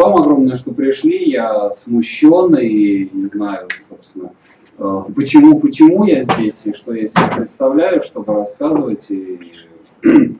Вам огромное, что пришли. Я смущен и не знаю, собственно, э, почему, почему я здесь и что я себе представляю, чтобы рассказывать и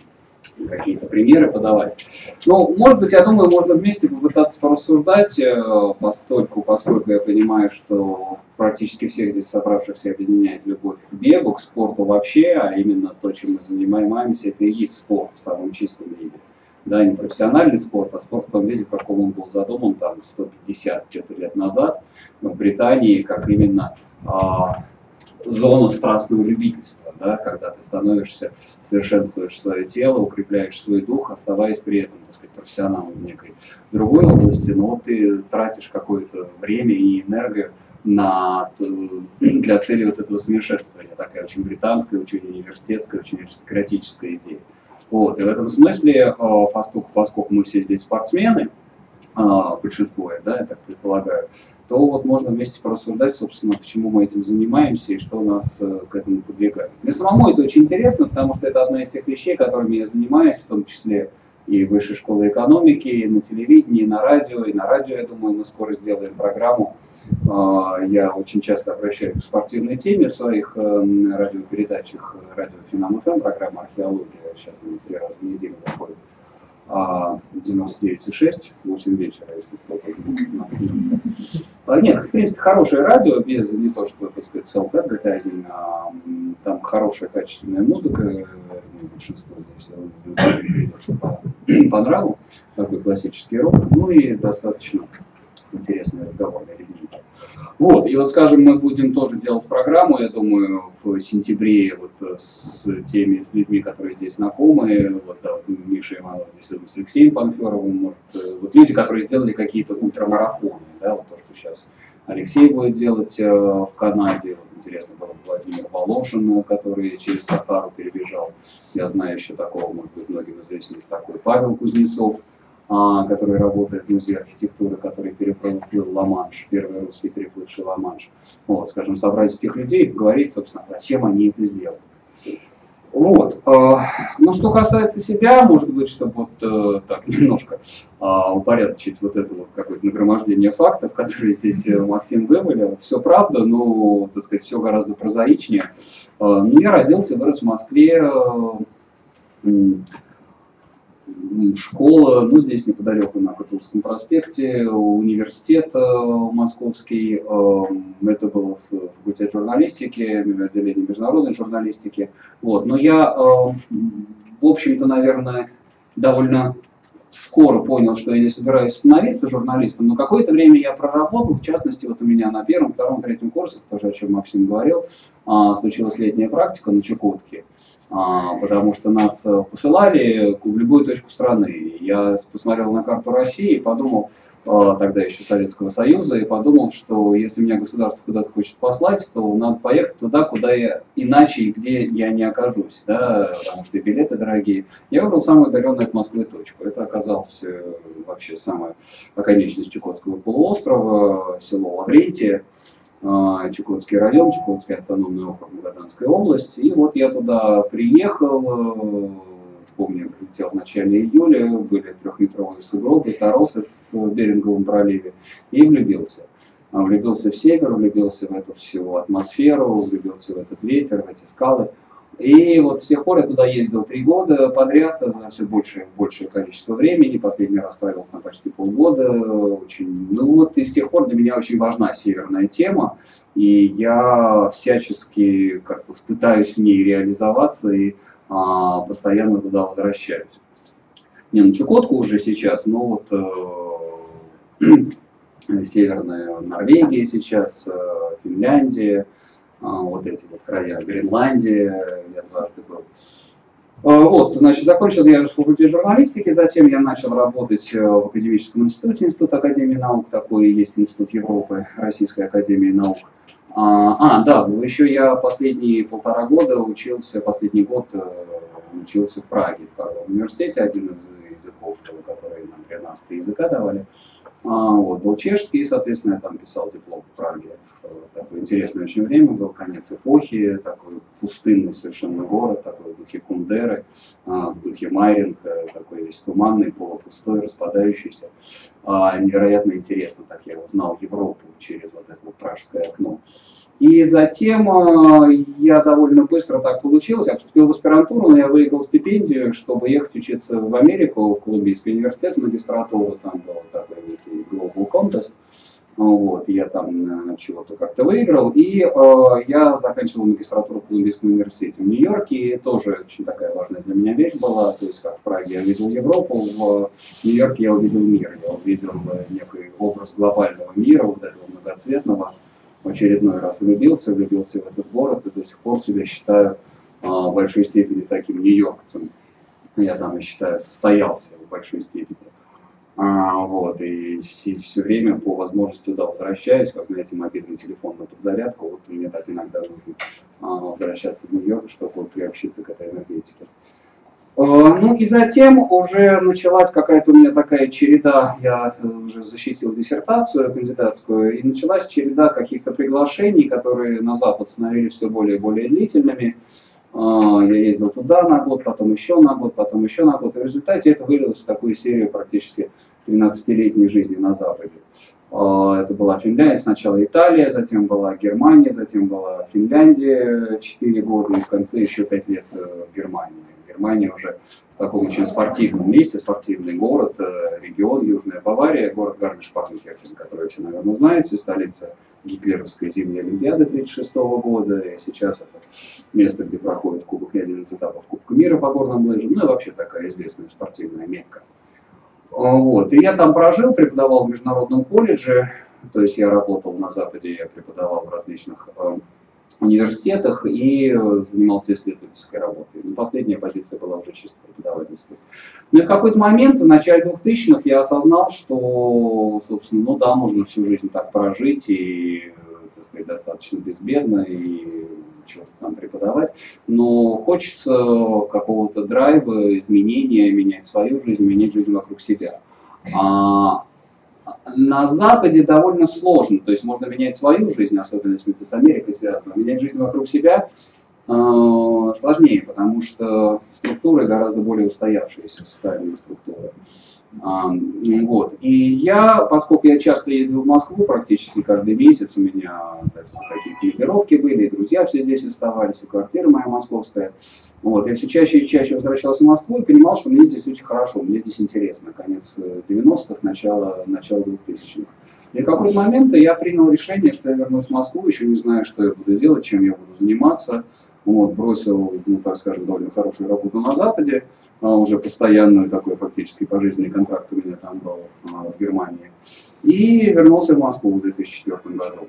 какие-то примеры подавать. Ну, может быть, я думаю, можно вместе попытаться порассуждать, э, постольку, поскольку я понимаю, что практически всех здесь собравшихся объединяет любовь к бегу, к спорту вообще, а именно то, чем мы занимаемся, это и есть спорт в самом чистом виде. Да, не профессиональный спорт, а спорт в том виде, в каком он был задуман там 150 где-то лет назад в Британии, как именно а, зона страстного любительства, да, когда ты становишься, совершенствуешь свое тело, укрепляешь свой дух, оставаясь при этом, так сказать, профессионалом в некой другой области, но ты тратишь какое-то время и энергию на, для цели вот этого совершенствования. Такая очень британская, очень университетская, очень аристократическая идея. Вот, и в этом смысле, э, поскольку, мы все здесь спортсмены, э, большинство, да, я так предполагаю, то вот можно вместе порассуждать, собственно, почему мы этим занимаемся и что нас э, к этому подвигает. Мне самому это очень интересно, потому что это одна из тех вещей, которыми я занимаюсь, в том числе и в Высшей школе экономики, и на телевидении, и на радио, и на радио, я думаю, мы скоро сделаем программу. А, я очень часто обращаюсь к спортивной теме в своих э, радиопередачах, радио Финам программа «Археология», сейчас она три раза в неделю выходит. 99,6, 8 вечера, если кто-то. А, нет, в принципе, хорошее радио, без не то, что, так сказать, self-advertising, а там хорошая, качественная музыка, ну, большинство здесь по, по нраву, такой классический рок, ну и достаточно интересные разговорные линейки. Вот, и вот, скажем, мы будем тоже делать программу, я думаю, в сентябре вот э, с теми, с людьми, которые здесь знакомы, вот, да, вот Миша Иванов, действительно, с Алексеем Панферовым, может, э, вот люди, которые сделали какие-то ультрамарафоны, да, вот то, что сейчас Алексей будет делать э, в Канаде, вот интересно было Владимир Волошин, который через Сахару перебежал, я знаю еще такого, может быть, многим известен такой Павел Кузнецов, который работает в музее архитектуры, который переплыл Ла-Манш, первый русский переплывший Ла-Манш. Вот, скажем, собрать этих людей и поговорить, собственно, зачем они это сделали. Вот. А, но что касается себя, может быть, чтобы вот э, так немножко а, упорядочить вот это вот какое-то нагромождение фактов, которые здесь э, Максим вывалил. Все правда, но, так сказать, все гораздо прозаичнее. Ну, я родился, вырос в Москве, э, школа, ну, здесь неподалеку на Кутузовском проспекте, университет московский, э, это было в факультете журналистики, отделение международной журналистики. Вот. Но я, э, в общем-то, наверное, довольно скоро понял, что я не собираюсь становиться журналистом, но какое-то время я проработал, в частности, вот у меня на первом, втором, третьем курсах, тоже о чем Максим говорил, случилась летняя практика на Чукотке. А, потому что нас э, посылали в любую точку страны. Я посмотрел на карту России и подумал, э, тогда еще Советского Союза, и подумал, что если меня государство куда-то хочет послать, то надо поехать туда, куда я иначе и где я не окажусь, да, потому что и билеты дорогие. Я выбрал самую удаленную от Москвы точку. Это оказалось э, вообще самая оконечность Чукотского полуострова, село Лаврентия. А, Чукотский район, Чукотский автономный округ, Магаданская область. И вот я туда приехал, э, помню, прилетел в начале июля, были трехметровые сугробы, торосы в Беринговом проливе, и влюбился. А, влюбился в север, влюбился в эту всю атмосферу, влюбился в этот ветер, в эти скалы. И вот с тех пор я туда ездил три года подряд, на все большее, большее количество времени. Последний раз провел на почти полгода. Очень, ну вот и с тех пор для меня очень важна северная тема. И я всячески как бы, пытаюсь в ней реализоваться и а, постоянно туда возвращаюсь. Не на Чукотку уже сейчас, но вот э, Северная Норвегия сейчас, э, Финляндия, вот эти вот края, Гренландия, я дважды был. А, вот, значит, закончил я факультет журналистики, затем я начал работать э, в Академическом институте, Институт Академии наук, такой есть Институт Европы, Российской Академии наук. А, а, да, еще я последние полтора года учился, последний год э, учился в Праге, в университете, один из языков, которые нам 13 языка давали. А, вот, был чешский, соответственно, я там писал диплом в Праге. Такое интересное очень время был, конец эпохи, такой пустынный совершенно город, такой в духе Кундеры, а, в духе Майринга, такой весь туманный, полупустой, распадающийся. А, невероятно интересно, так я узнал Европу через вот это вот пражское окно. И затем э, я довольно быстро так получилось, я поступил в аспирантуру, но я выиграл стипендию, чтобы ехать учиться в Америку, в Колумбийский университет, магистратуру, там был такой некий Global Contest. Вот, я там э, чего-то как-то выиграл, и э, я заканчивал магистратуру в Колумбийском университете в Нью-Йорке, и тоже очень такая важная для меня вещь была, то есть как в Праге я видел Европу, в Нью-Йорке я увидел мир, я увидел э, некий образ глобального мира, вот этого многоцветного, очередной раз влюбился, влюбился в этот город и до сих пор себя считаю а, в большой степени таким нью-йоркцем. Я там, я считаю, состоялся в большой степени. А, вот, и все время по возможности туда возвращаюсь, как, знаете, мобильный телефон на подзарядку, вот мне так иногда нужно а, возвращаться в Нью-Йорк, чтобы приобщиться к этой энергетике. Э, ну и затем уже началась какая-то у меня такая череда, я э, уже защитил диссертацию кандидатскую, и началась череда каких-то приглашений, которые на Запад становились все более и более длительными. Э, я ездил туда на год, потом еще на год, потом еще на год. И в результате это вылилось в такую серию практически 12-летней жизни на Западе. Это была Финляндия, сначала Италия, затем была Германия, затем была Финляндия 4 года и в конце еще 5 лет Германия. Германия уже в таком очень спортивном месте, спортивный город, э, регион Южная Бавария, город Гармиш-Парнкерхен, который все, наверное, знаете, столица гитлеровской зимней Олимпиады 1936 года, и сейчас это место, где проходит Кубок один из этапов Кубка мира по горным лыжам, ну и вообще такая известная спортивная метка. Вот. И я там прожил, преподавал в международном колледже, то есть я работал на Западе, я преподавал в различных э, университетах и занимался исследовательской работой. Но последняя позиция была уже чисто преподавательской. Но в какой-то момент, в начале 2000-х, я осознал, что, собственно, ну да, можно всю жизнь так прожить и, так сказать, достаточно безбедно и что-то там преподавать, но хочется какого-то драйва, изменения, менять свою жизнь, менять жизнь вокруг себя. А, на Западе довольно сложно, то есть можно менять свою жизнь, особенно если ты с Америкой связан, менять жизнь вокруг себя э, сложнее, потому что структуры гораздо более устоявшиеся, социальные структуры. А, вот. И я, поскольку я часто ездил в Москву практически каждый месяц, у меня сказать, командировки были, и друзья все здесь оставались, и квартира моя московская, вот, я все чаще и чаще возвращался в Москву и понимал, что мне здесь очень хорошо, мне здесь интересно. Конец 90-х, начало, начало 2000-х. И в какой-то момент я принял решение, что я вернусь в Москву, еще не знаю, что я буду делать, чем я буду заниматься. Вот, бросил, ну, так скажем, довольно хорошую работу на Западе, а, уже постоянную такой фактически пожизненный контракт у меня там был а, в Германии. И вернулся в Москву в 2004 году.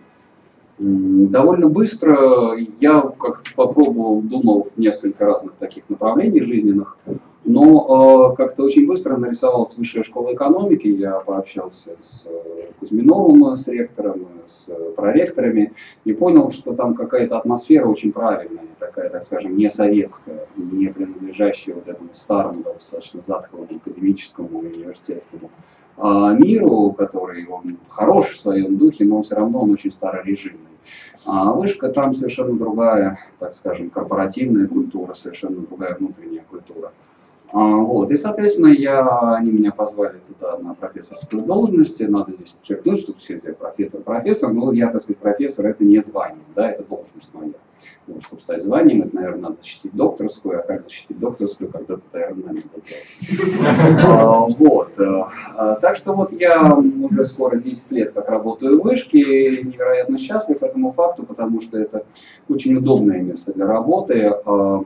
Довольно быстро я как попробовал, думал в несколько разных таких направлений жизненных, но э, как-то очень быстро нарисовалась высшая школа экономики, я пообщался с э, Кузьминовым, с ректором, с проректорами, и понял, что там какая-то атмосфера очень правильная, такая, так скажем, не советская, не принадлежащая вот этому старому, достаточно затхлому академическому университетскому э, миру, который он хорош в своем духе, но все равно он очень старорежимный. А вышка там совершенно другая, так скажем, корпоративная культура, совершенно другая внутренняя культура. А, вот. И, соответственно, я, они меня позвали туда на профессорскую должность. Надо здесь подчеркнуть, что все это профессор, профессор, но я, так сказать, профессор, это не звание, да, это должность моя. Вот, чтобы стать званием, это, наверное, надо защитить докторскую, а как защитить докторскую, когда ты, наверное, надо делать. Вот. Э, а, так что вот я уже скоро 10 лет как работаю в вышке, невероятно счастлив этому факту, потому что это очень удобное место для работы а,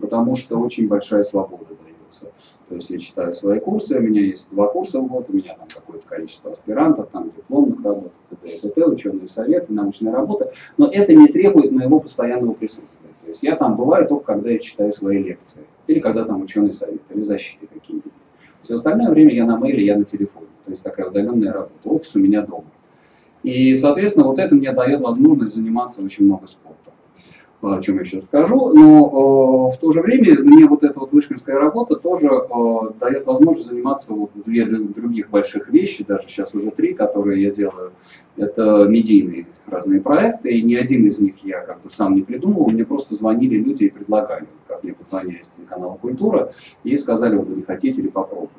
потому что очень большая свобода дается. То есть я читаю свои курсы, у меня есть два курса в год, у меня там какое-то количество аспирантов, там дипломных работ, ТТ, ученые советы, научная работа, но это не требует моего постоянного присутствия. То есть я там бываю только когда я читаю свои лекции, или когда там ученый совет, или защиты какие-нибудь. Все остальное время я на мейле, я на телефоне. То есть такая удаленная работа. Офис у меня дома. И, соответственно, вот это мне дает возможность заниматься очень много спортом. О чем я сейчас скажу, но э, в то же время мне вот эта вот вышкинская работа тоже э, дает возможность заниматься вот две других больших вещи, даже сейчас уже три, которые я делаю. Это медийные разные проекты, и ни один из них я как бы сам не придумал, мне просто звонили люди и предлагали, как мне позвонили с телеканала «Культура», и сказали, вот вы не хотите ли попробовать.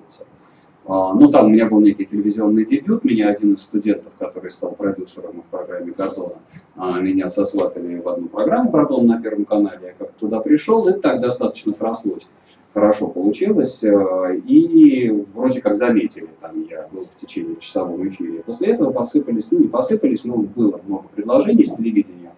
А, ну, там у меня был некий телевизионный дебют, меня один из студентов, который стал продюсером в программе «Гордона», меня сосватали в одну программу «Гордона» на Первом канале, я как туда пришел, и так достаточно срослось. Хорошо получилось, э, и вроде как заметили, там я был в течение часового эфира. После этого посыпались, ну не посыпались, но было много предложений с телевидения.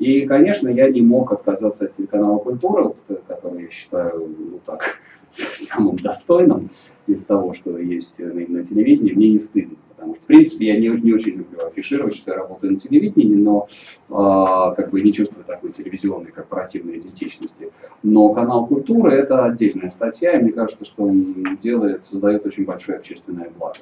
И, конечно, я не мог отказаться от телеканала «Культура», который я считаю, ну так, самым достойным из того, что есть на, телевидении, мне не стыдно. Потому что, в принципе, я не, не очень люблю афишировать, что я работаю на телевидении, но э, как бы не чувствую такой телевизионной корпоративной идентичности. Но канал культуры это отдельная статья, и мне кажется, что он делает, создает очень большое общественное благо.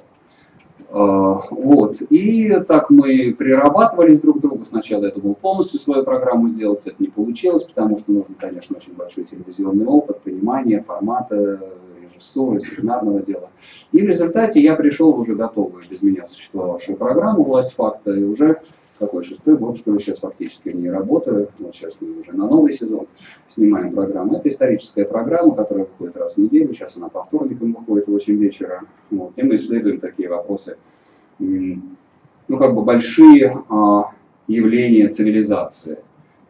А, вот. И так мы прирабатывались друг к другу. Сначала я думал полностью свою программу сделать, это не получилось, потому что нужен, конечно, очень большой телевизионный опыт, понимание формата, режиссуры, сценарного дела. И в результате я пришел в уже готовую без меня существовавшую программу «Власть факта», и уже какой шестой год, что ли, сейчас фактически в ней работаю. Вот сейчас мы уже на новый сезон снимаем программу. Это историческая программа, которая выходит раз в неделю. Сейчас она по вторникам выходит в 8 вечера. Вот. И мы исследуем такие вопросы, ну, как бы большие а, явления цивилизации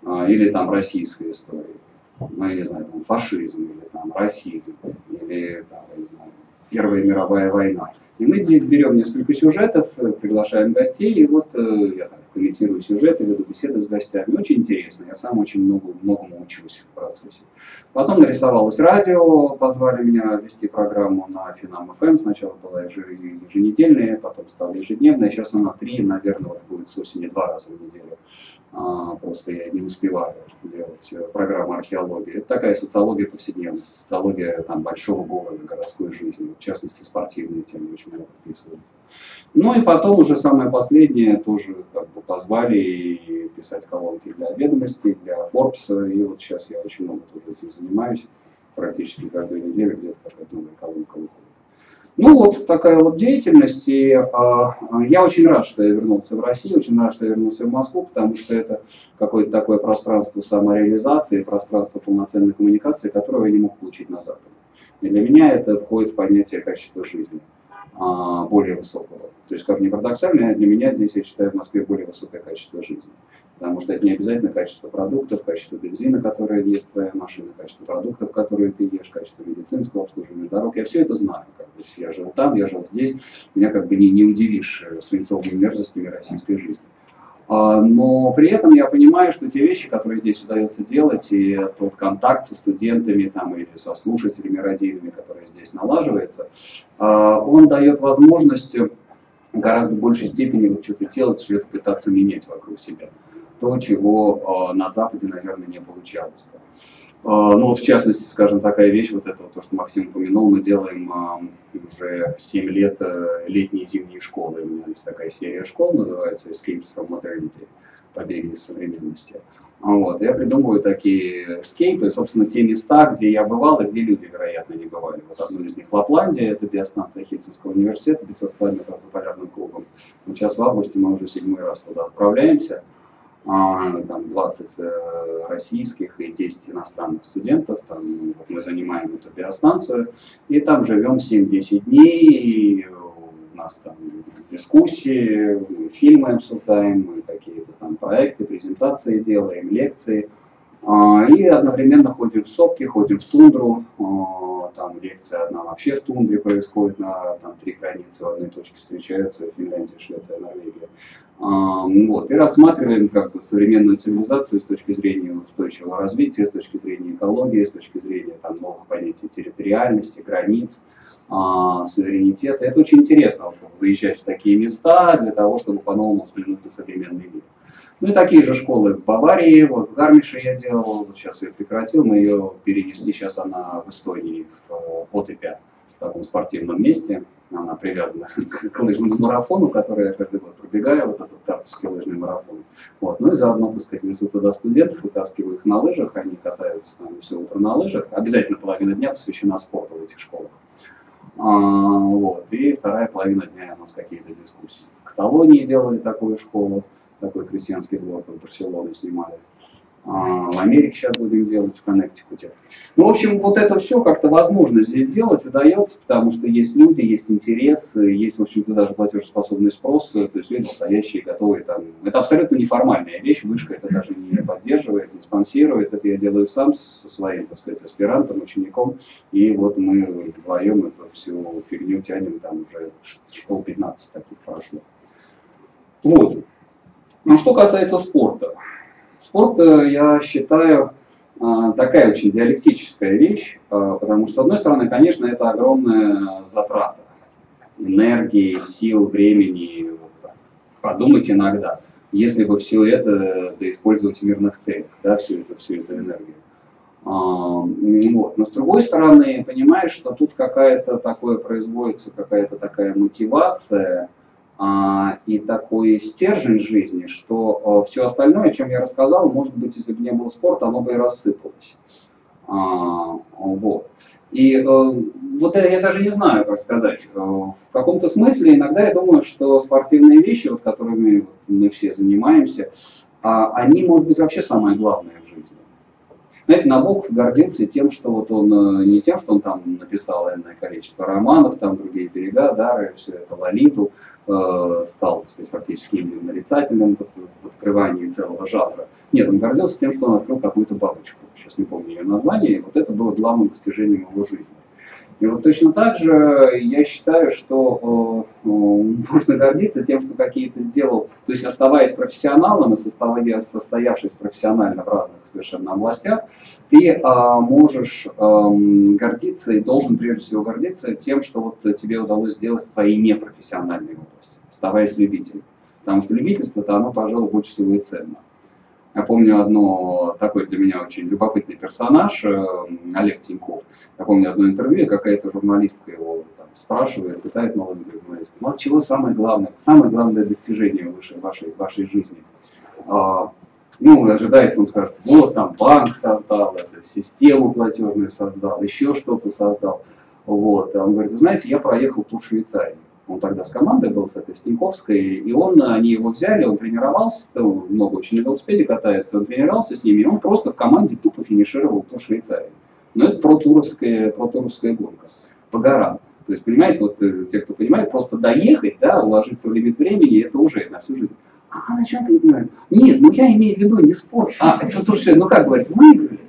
а, или там российской истории. Ну, я не знаю, там, фашизм или там расизм или там, я не знаю, Первая мировая война. И мы берем несколько сюжетов, приглашаем гостей, и вот э, я там комментирую сюжеты, веду беседы с гостями. Очень интересно, я сам очень много, многому учусь в процессе. Потом нарисовалось радио, позвали меня вести программу на Финам ФМ. Сначала была еженедельная, потом стала ежедневная, сейчас она три, наверное, вот будет с осени два раза в неделю. А, просто я не успеваю делать э, программу археологии. Это такая социология повседневности, социология там, большого города, городской жизни, в частности спортивные темы очень много описываются. Ну и потом уже самое последнее тоже как бы позвали и писать колонки для ведомостей, для Forbes, и вот сейчас я очень много тоже этим занимаюсь, практически каждую неделю где-то какая-то новая колонка выходит. Ну вот такая вот деятельность, и а, я очень рад, что я вернулся в Россию, очень рад, что я вернулся в Москву, потому что это какое-то такое пространство самореализации, пространство полноценной коммуникации, которого я не мог получить на Западе. И для меня это входит в понятие качества жизни более высокого. То есть, как ни парадоксально, для меня здесь, я считаю, в Москве более высокое качество жизни потому что это не обязательно качество продуктов, качество бензина, которое ест твоя машина, качество продуктов, которые ты ешь, качество медицинского обслуживания дорог. Я все это знаю. Как бы, я жил там, я жил здесь, меня как бы не, не удивишь э, свинцовыми мерзостями российской жизни. А, но при этом я понимаю, что те вещи, которые здесь удается делать, и тот контакт со студентами там, или со слушателями радийными, которые здесь налаживается, а, он дает возможность гораздо большей степени вот что-то делать, что-то пытаться менять вокруг себя то, чего э, на Западе, наверное, не получалось. Э, ну, в частности, скажем, такая вещь, вот это, то, что Максим упомянул, мы делаем э, уже 7 лет летние и зимние школы. У меня есть такая серия школ, называется Escapes from Modernity, побеги из современности. Вот. Я придумываю такие скейпы, собственно, те места, где я бывал и где люди, вероятно, не бывали. Вот одно из них Лапландия, это биостанция Хельсинского университета, 500 километров за полярным кругом. Вот сейчас в августе мы уже седьмой раз туда отправляемся. А, там 20 э, российских и 10 иностранных студентов. Там, вот мы занимаем эту биостанцию, и там живем 7-10 дней, и у нас там дискуссии, мы фильмы обсуждаем, мы какие-то там проекты, презентации делаем, лекции. А, и одновременно ходим в сопки, ходим в тундру, а, там лекция одна вообще в тундре происходит, на там, три границы в одной точке встречаются, Финляндия, Швеция, Норвегия. А, вот, и рассматриваем как бы современную цивилизацию с точки зрения устойчивого развития, с точки зрения экологии, с точки зрения там, новых понятий территориальности, границ, суверенитета. Это очень интересно, выезжать в такие места для того, чтобы по-новому взглянуть на современный мир. Ну и такие же школы в Баварии, вот в Гармише я делал, вот сейчас ее прекратил, мы ее перенесли, сейчас она в Эстонии, в Потепе, в таком спортивном месте. Она привязана к лыжному марафону, который я каждый год пробегаю вот этот тартовский лыжный марафон. Вот. Ну и заодно, так сказать, везу туда студентов, вытаскиваю их на лыжах, они катаются там все утро на лыжах. Обязательно половина дня посвящена спорту в этих школах. А, вот. И вторая половина дня у нас какие-то дискуссии. В Каталонии делали такую школу, такой крестьянский блок, в Барселоне снимали. А, в Америке сейчас будем делать, в Коннектикуте. Ну, в общем, вот это все как-то возможно здесь делать удается, потому что есть люди, есть интерес, есть, в общем-то, даже платежеспособный спрос, то есть люди стоящие, готовые там. Это абсолютно неформальная вещь, вышка это даже не поддерживает, не спонсирует, это я делаю сам со своим, так сказать, аспирантом, учеником, и вот мы вдвоем эту всю фигню тянем, там уже школ 15 таких прошло. Вот. Ну, что касается спорта. Спорт, э, я считаю, э, такая очень диалектическая вещь, э, потому что, с одной стороны, конечно, это огромная затрата энергии, сил, времени. Подумать иногда, если бы все это да, использовать в мирных целях, да, всю эту, всю эту энергию. А, вот. Но с другой стороны, понимаешь, что тут какая-то такое производится, какая-то такая мотивация, и такой стержень жизни, что а, все остальное, о чем я рассказал, может быть, если бы не был спорт, оно бы и рассыпалось. А, вот. И э, вот это я даже не знаю, как сказать. Э, в каком-то смысле иногда я думаю, что спортивные вещи, вот, которыми мы все занимаемся, они, может быть, вообще самое главное в жизни. Знаете, Набоков гордился тем, что вот он, э, не тем, что он там написал энное количество романов, там другие берега, дары, все это, Лолиту, Э, стал, так сказать, фактически именно нарицательным в открывании целого жанра. Нет, он гордился тем, что он открыл какую-то бабочку. Сейчас не помню ее название. И вот это было главным достижением его жизни. И вот точно так же я считаю, что э, э, можно гордиться тем, что какие-то сделал, то есть оставаясь профессионалом и состоявшись профессионально в разных совершенно областях, ты э, можешь э, гордиться и должен прежде всего гордиться тем, что вот тебе удалось сделать в твоей непрофессиональной области, оставаясь любителем. Потому что любительство-то оно, пожалуй, больше всего и ценно. Я помню одно, такой для меня очень любопытный персонаж, э, Олег Тиньков. Я помню одно интервью, какая-то журналистка его там, спрашивает, пытает молодых журналистов, ну, чего самое главное, самое главное достижение в вашей, вашей жизни? А, ну, ожидается, он скажет, вот там банк создал, это, систему платежную создал, еще что-то создал. Вот. А он говорит, знаете, я проехал тур Швейцарии он тогда с командой был, с этой Стеньковской, и он, они его взяли, он тренировался, ну, много очень на велосипеде катается, он тренировался с ними, и он просто в команде тупо финишировал тур Швейцарии. Но это протуровская, протуровская гонка по горам. То есть, понимаете, вот э, те, кто понимает, просто доехать, да, уложиться в лимит времени, это уже на всю жизнь. А на чем ты понимаешь? Нет, ну я имею в виду не спорт, а это то, что, ну как говорит, выиграли.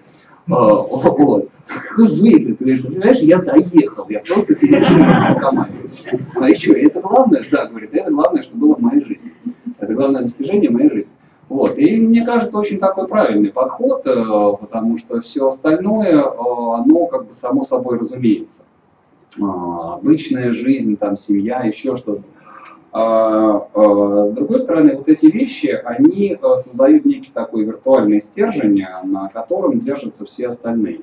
А, вот. Выиграли, понимаешь, я доехал, я просто переехал в команде. А еще, это главное, да, говорит, это главное, что было в моей жизни. Это главное достижение моей жизни. Вот. И мне кажется, очень такой правильный подход, э, потому что все остальное, э, оно как бы само собой разумеется. А, обычная жизнь, там, семья, еще что-то. А, а, с другой стороны, вот эти вещи, они э, создают некий такой виртуальный стержень, на котором держатся все остальные.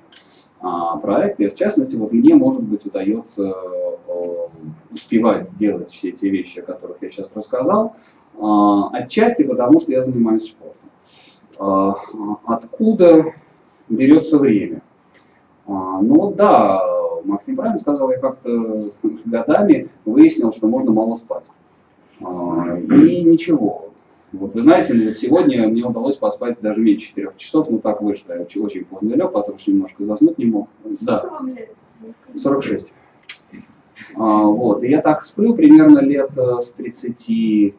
А, проекты. В частности, вот мне, может быть, удается э, успевать делать все эти вещи, о которых я сейчас рассказал, а, отчасти потому, что я занимаюсь спортом. А, откуда берется время? Ну да, Максим правильно сказал, я как-то с годами выяснил, что можно мало спать. И ничего, вот вы знаете, ну, сегодня мне удалось поспать даже меньше 4 часов, ну так вышло, я очень, поздно лег, потому что немножко заснуть не мог. Да. 46. А, вот, и я так сплю примерно лет э, с 33,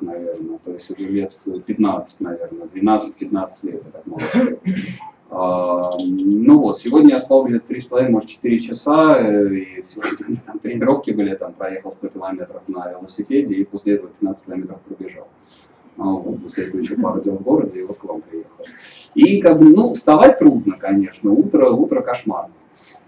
наверное, то есть уже лет 15, наверное, 12-15 лет я так много сплю. А, ну вот, сегодня я спал где-то 3,5, может 4 часа, э, и сегодня там тренировки были, там проехал 100 километров на велосипеде, и после этого 15 километров пробежал. А вот, после этого еще пару дел в городе, и вот к вам приехал. И как бы, ну, вставать трудно, конечно, утро, утро кошмарно.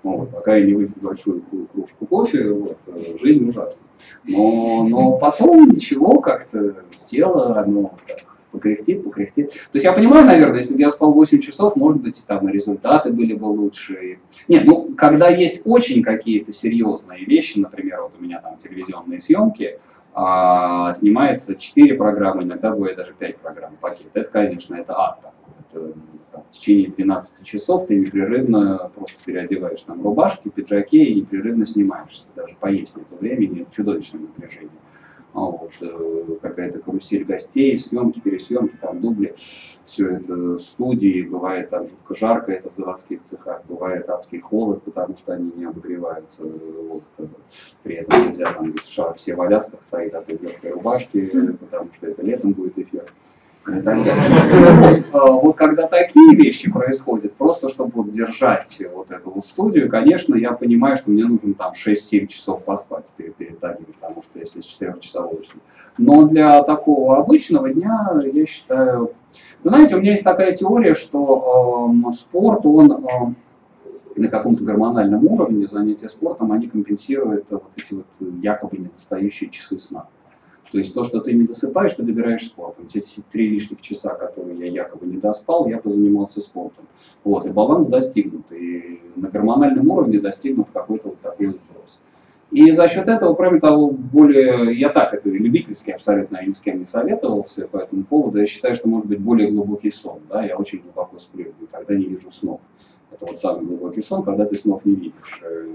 Вот, пока я не выпью большую кружку кофе, вот, э, жизнь ужасна. Но, но потом ничего, как-то тело, оно так, покряхтит, покряхтит. То есть я понимаю, наверное, если бы я спал 8 часов, может быть, там и результаты были бы лучше. Нет, ну, когда есть очень какие-то серьезные вещи, например, вот у меня там телевизионные съемки, а снимается 4 программы, иногда бывает даже 5 программ пакет. Это, конечно, это ад. Это, там, в течение 12 часов ты непрерывно просто переодеваешь там рубашки, пиджаки и непрерывно снимаешься. Даже поесть нет времени, чудовищное напряжение. А вот, э, какая-то карусель гостей, съемки, пересъемки, там дубли, все это в студии, бывает там жутко жарко, это в заводских цехах, бывает адский холод, потому что они не обогреваются, вот, э, при этом нельзя там все в алясках стоит от легкой рубашки, потому что это летом будет эфир. А, вот когда такие вещи происходят, просто чтобы вот держать вот эту вот студию, конечно, я понимаю, что мне нужно там 6-7 часов поспать перед, перед таким, потому что если с 4 часового Но для такого обычного дня, я считаю, вы знаете, у меня есть такая теория, что э, спорт, он э, на каком-то гормональном уровне занятия спортом, они компенсируют вот эти вот якобы недостающие часы сна. То есть то, что ты не досыпаешь, ты добираешь спортом. Те три лишних часа, которые я якобы не доспал, я позанимался спортом. Вот, и баланс достигнут. И на гормональном уровне достигнут какой-то вот такой вот сброс. И за счет этого, кроме того, более, я так, это любительски абсолютно, я ни с кем не советовался по этому поводу, я считаю, что может быть более глубокий сон, да, я очень глубоко сплю, никогда не вижу снов. Это вот самый глубокий сон, когда ты снов не видишь. Э,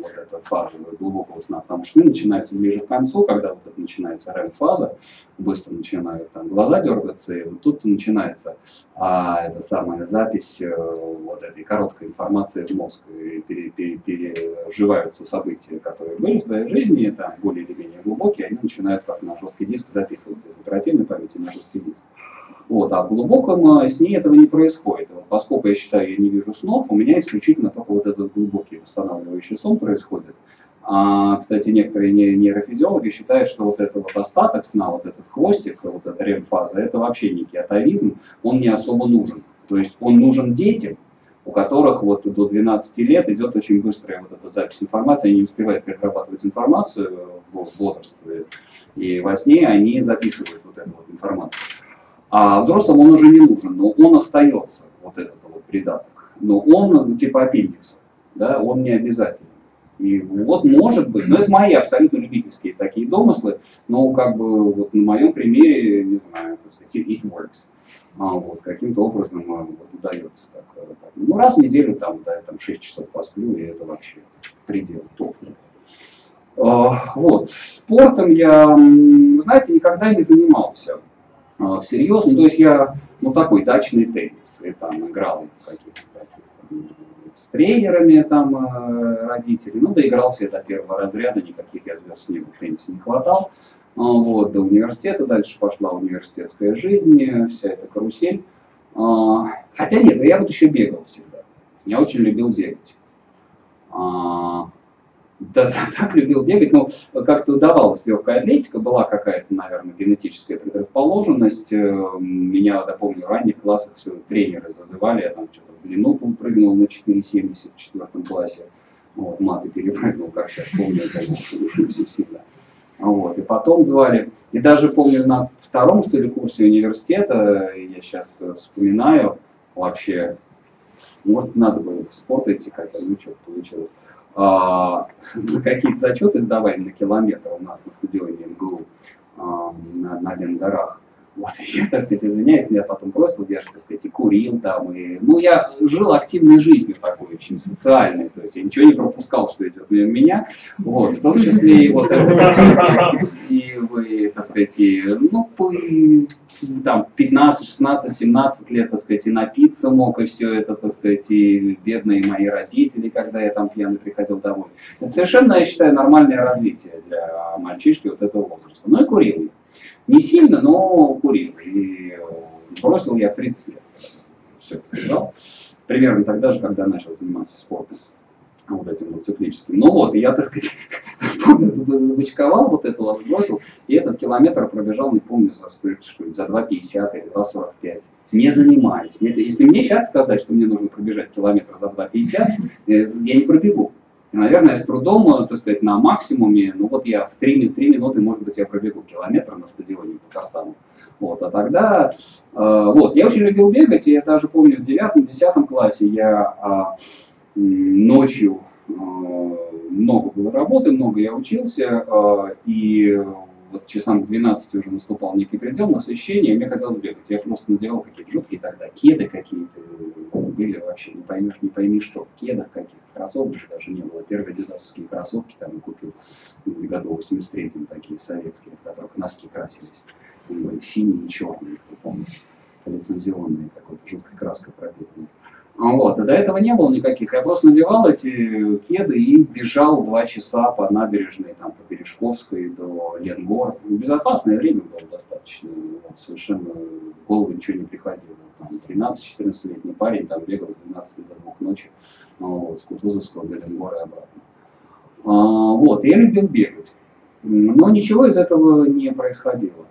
вот эта фаза глубокого сна, потому что сны начинаются ближе к концу, когда вот это начинается REM-фаза, быстро начинают там глаза дергаться, и вот тут начинается а, эта самая запись э, вот этой короткой информации в мозг, и пере, пере, переживаются события, которые были в твоей жизни, там более или менее глубокие, они начинают как на жесткий диск записываться из оперативной памяти на жесткий диск. Вот, а в глубоком сне этого не происходит. Вот, поскольку я считаю, я не вижу снов, у меня исключительно только вот этот глубокий восстанавливающий сон происходит. А, кстати, некоторые нейрофизиологи считают, что вот этот вот остаток сна, вот этот хвостик, вот эта ремфаза, это вообще некий атовизм, он не особо нужен. То есть он нужен детям, у которых вот до 12 лет идет очень быстрая вот эта запись информации, они не успевают перерабатывать информацию в бодрстве, и во сне они записывают вот эту вот информацию. А взрослым он уже не нужен, но он остается, вот этот вот придаток. Но он ну, типа аппендикса, да, он не обязательно. И вот может быть, но это мои абсолютно любительские такие домыслы, но как бы вот на моем примере, не знаю, так сказать, it works. А, вот, каким-то образом а, вот, удается так, э, так. Ну, раз в неделю там, да, там 6 часов посплю, и это вообще предел топ. А, вот, спортом я, знаете, никогда не занимался а, серьезно. То есть я, ну, такой дачный теннис. И там играл с тренерами там э, родителей. Ну, доигрался я до первого разряда, никаких я звезд не в теннисе не хватал. А, вот, до университета, дальше пошла университетская жизнь, вся эта карусель. А, хотя нет, я вот еще бегал всегда. Я очень любил бегать да, да, так любил бегать, но как-то удавалась легкая атлетика, была какая-то, наверное, генетическая предрасположенность. Э, меня, да, в ранних классах все тренеры зазывали, я там что-то в длину прыгнул на 4,70 в четвертом классе. Вот, маты перепрыгнул, как сейчас помню, конечно, ушибся. Вот, и потом звали, и даже помню на втором, что ли, курсе университета, я сейчас вспоминаю, вообще, может, надо было в спорт идти, хотя, ну, что получилось а, какие-то зачеты сдавали на километр у нас на стадионе МГУ а, на, на Ленгорах. Вот, я, так сказать, извиняюсь, я потом просто я же, так сказать, и курил там, и, ну, я жил активной жизнью такой, очень социальной, то есть я ничего не пропускал, что идет мимо меня, вот, в том числе и вот это, и вы, так сказать, и, ну, и, там, 15, 16, 17 лет, так сказать, и напиться мог, и все это, так сказать, и бедные мои родители, когда я там пьяный приходил домой. Это совершенно, я считаю, нормальное развитие для мальчишки вот этого возраста. Ну и курил я. Не сильно, но курил. И бросил я в 30 лет. Все, побежал. Примерно тогда же, когда начал заниматься спортом. Вот этим вот циклическим. Ну вот, и я, так сказать, забычковал вот это вот, бросил, и этот километр пробежал, не помню, за сколько, за 2,50 или 2,45 не занимаясь. Если мне сейчас сказать, что мне нужно пробежать километр за 2,50, э, я не пробегу. Наверное, с трудом, так сказать, на максимуме, ну вот я в 3, 3 минуты, может быть, я пробегу километр на стадионе по картану. Вот, а тогда, э, вот, я очень любил бегать, и я даже помню в 9-10 классе я э, ночью э, много было работы, много я учился, э, и вот часам к 12 уже наступал некий предел насыщения, и мне хотелось бегать. Я просто надевал какие-то жуткие тогда кеды какие-то, были вообще, не поймешь, не пойми что, в кедах каких-то, кроссовок даже не было. Первые дизайнерские кроссовки там купил в году 83-м, такие советские, в которых носки красились. Синие и черные, кто помнит, лицензионные, какой-то жуткой краской пропитанные. Вот, и до этого не было никаких. Я просто надевал эти кеды и бежал два часа по набережной, там, по Бережковской до Ленгор. Безопасное время было достаточно. Вот, совершенно в голову ничего не приходило. Там 13-14-летний парень там бегал с 12 до 2 ночи вот, с Кутузовского до Ленгора и обратно. А, вот, я любил бегать. Но ничего из этого не происходило.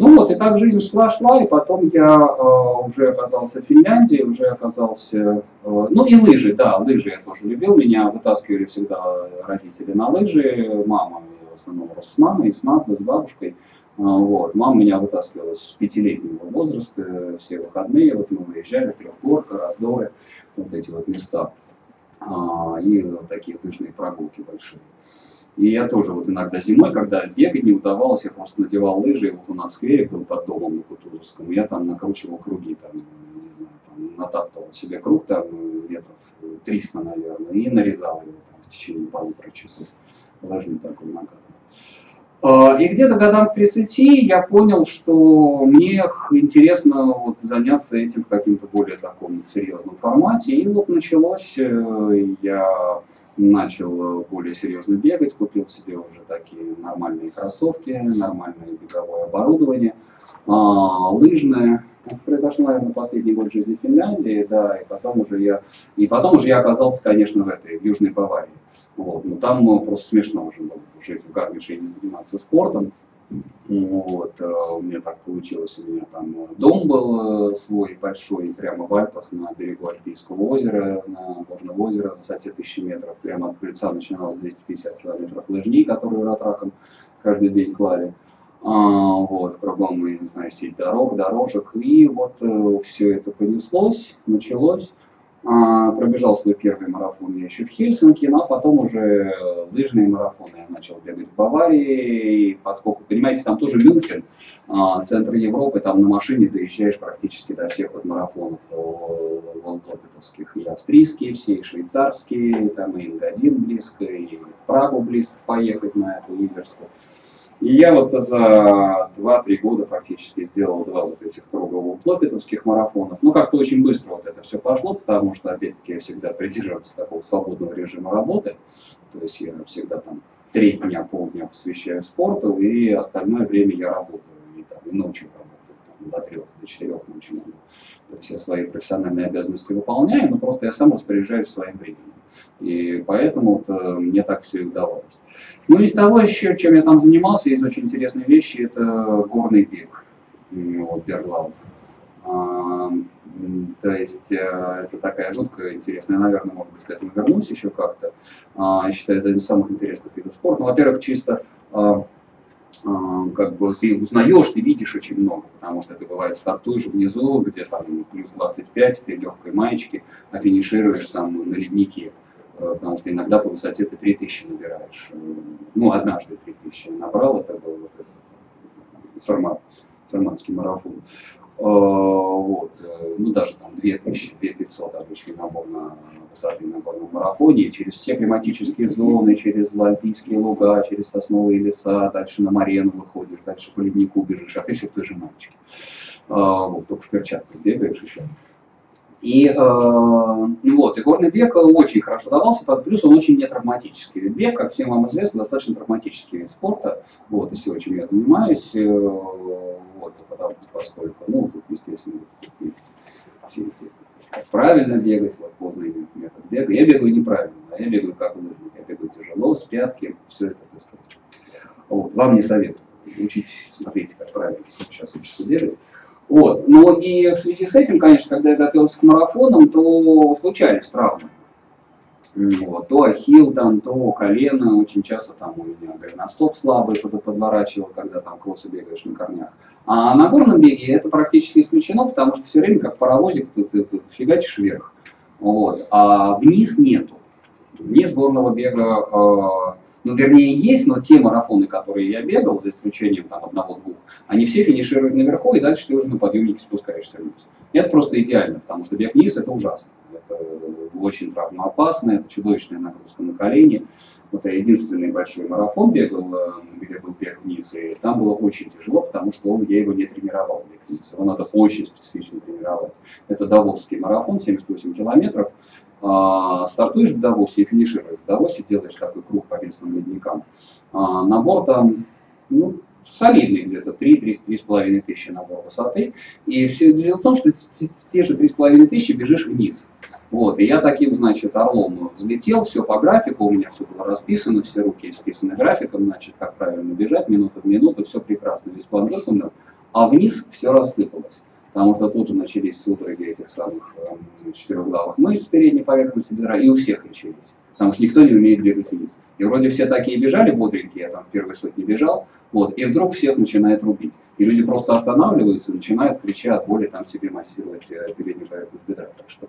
Ну вот, и так жизнь шла-шла, и потом я э, уже оказался в Финляндии, уже оказался... Э, ну и лыжи, да, лыжи я тоже любил. Меня вытаскивали всегда родители на лыжи. Мама, я в основном рос с мамой, с мамой, с бабушкой. Э, вот. Мама меня вытаскивала с пятилетнего возраста, все выходные, вот мы выезжали, трехгорка, раздоры, вот эти вот места. А, и вот такие лыжные прогулки большие. И я тоже вот иногда зимой, когда бегать не удавалось, я просто надевал лыжи, и вот у нас скверик был под домом на Кутузовском, я там накручивал круги, там, не знаю, там, натаптывал себе круг там метров 300, наверное, и нарезал его там, в течение полутора часов. Лыжный такой накат. А, и где-то годам к 30 я понял, что мне интересно вот заняться этим в каким-то более таком серьезном формате. И вот началось, э, я начал более серьезно бегать, купил себе уже такие нормальные кроссовки, нормальное беговое оборудование, а, лыжное. Произошло, наверное, последний год жизни в Финляндии, да, и потом уже я, и потом уже я оказался, конечно, в этой, в Южной Баварии. Вот. Но там ну, просто смешно уже было жить в Гармише и заниматься спортом. Вот, э, у меня так получилось, у меня там дом был э, свой большой, прямо в Альпах, на берегу Альпийского озера, на Горного озера, на высоте 1000 метров. Прямо от крыльца начиналось 250 километров лыжни, которые ратраком каждый день клали. А, вот, кругом, мы, не знаю, сеть дорог, дорожек. И вот э, все это понеслось, началось. А, пробежал свой первый марафон я еще в Хельсинки, но потом уже лыжные марафоны я начал бегать в Баварии, и поскольку, понимаете, там тоже Мюнхен, а, центр Европы, там на машине доезжаешь практически до всех вот марафонов волгопитовских, и австрийские все, и швейцарские, там и Ингадин близко, и Прагу близко поехать на эту Иверскую. И я вот за 2-3 года фактически сделал два вот этих круговых лопетовских марафонов. Ну, как-то очень быстро вот это все пошло, потому что, опять-таки, я всегда придерживался такого свободного режима работы. То есть я всегда там три дня, полдня посвящаю спорту, и остальное время я работаю, и, там, и ночью работаю, там, до трех, до четырех ночи. То есть я свои профессиональные обязанности выполняю, но просто я сам распоряжаюсь своим временем. И поэтому э, мне так все и удавалось. Ну, из того еще, чем я там занимался, есть очень интересные вещи, это горный бег, вот, Берлау. А, то есть э, это такая жуткая интересная, наверное, может быть, к этому вернусь еще как-то. А, я считаю, это один из самых интересных видов спорта. Ну, во-первых, чисто а, как бы ты узнаешь, ты видишь очень много, потому что ты бывает стартуешь внизу, где там плюс 25 при легкой маечке, а финишируешь там на леднике. Э, потому что иногда по высоте ты 3000 набираешь. Э, ну, однажды 3000 набрал, это был вот этот Сармат, Сарматский марафон. Э, вот, ну, даже там 2000, 2500 обычный набор на высоты на горном марафоне, через все климатические зоны, через Альпийские луга, через сосновые леса, дальше на Марену выходишь, дальше по леднику бежишь, а ты все в той же мальчике. Вот, только в перчатках бегаешь еще. И, э, ну вот, и горный бег очень хорошо давался, плюс он очень нетравматический. Бег, как всем вам известно, достаточно травматический вид спорта, вот, и все, чем я занимаюсь, э, вот, потому, поскольку, ну, тут, естественно, все эти, правильно бегать, вот, поздний метод бега. Я бегаю неправильно, а я бегаю как лыжник, я бегаю тяжело, с пятки, все это, так сказать. Вот, вам не советую. Учитесь, смотрите, как правильно сейчас учится бегать. Вот. Но и в связи с этим, конечно, когда я готовился к марафонам, то случались травмы. Вот. То ахилл, там, то колено, очень часто там у меня голеностоп слабый подворачивал, когда там кроссы бегаешь на корнях. А на горном беге это практически исключено, потому что все время как паровозик ты, ты, ты фигачишь вверх. Вот. А вниз нету. Вниз горного бега э, Ну, вернее, есть, но те марафоны, которые я бегал, за исключением там одного-двух, они все финишируют наверху, и дальше ты уже на подъемнике спускаешься вниз. Это просто идеально, потому что бег вниз это ужасно. Это очень травмоопасно, это чудовищная нагрузка на колени. Вот я единственный большой марафон бегал, э, где был бег вниз, и там было очень тяжело, потому что он, я его не тренировал бег вниз. Его надо очень специфично тренировать. Это Давосский марафон, 78 километров. А, стартуешь в Давосе и финишируешь в Давосе, делаешь такой круг по местным ледникам. А, набор там, ну, солидный где-то 3-3,5 тысячи набор высоты. И все дело в том, что те же 3,5 тысячи бежишь вниз. Вот, и я таким, значит, орлом взлетел, все по графику, у меня все было расписано, все руки исписаны графиком, значит, как правильно бежать, минута в минуту, все прекрасно, весь план выполнен, а вниз все рассыпалось. Потому что тут же начались судороги этих самых э, четырехглавых мышц передней поверхности бедра, и у всех начались. Потому что никто не умеет бегать вниз. И вроде все такие бежали бодренькие, я там в первой сотне бежал, вот, и вдруг всех начинает рубить. И люди просто останавливаются, начинают, крича от боли, там себе массировать э, переднюю поверхность бедра. Так что,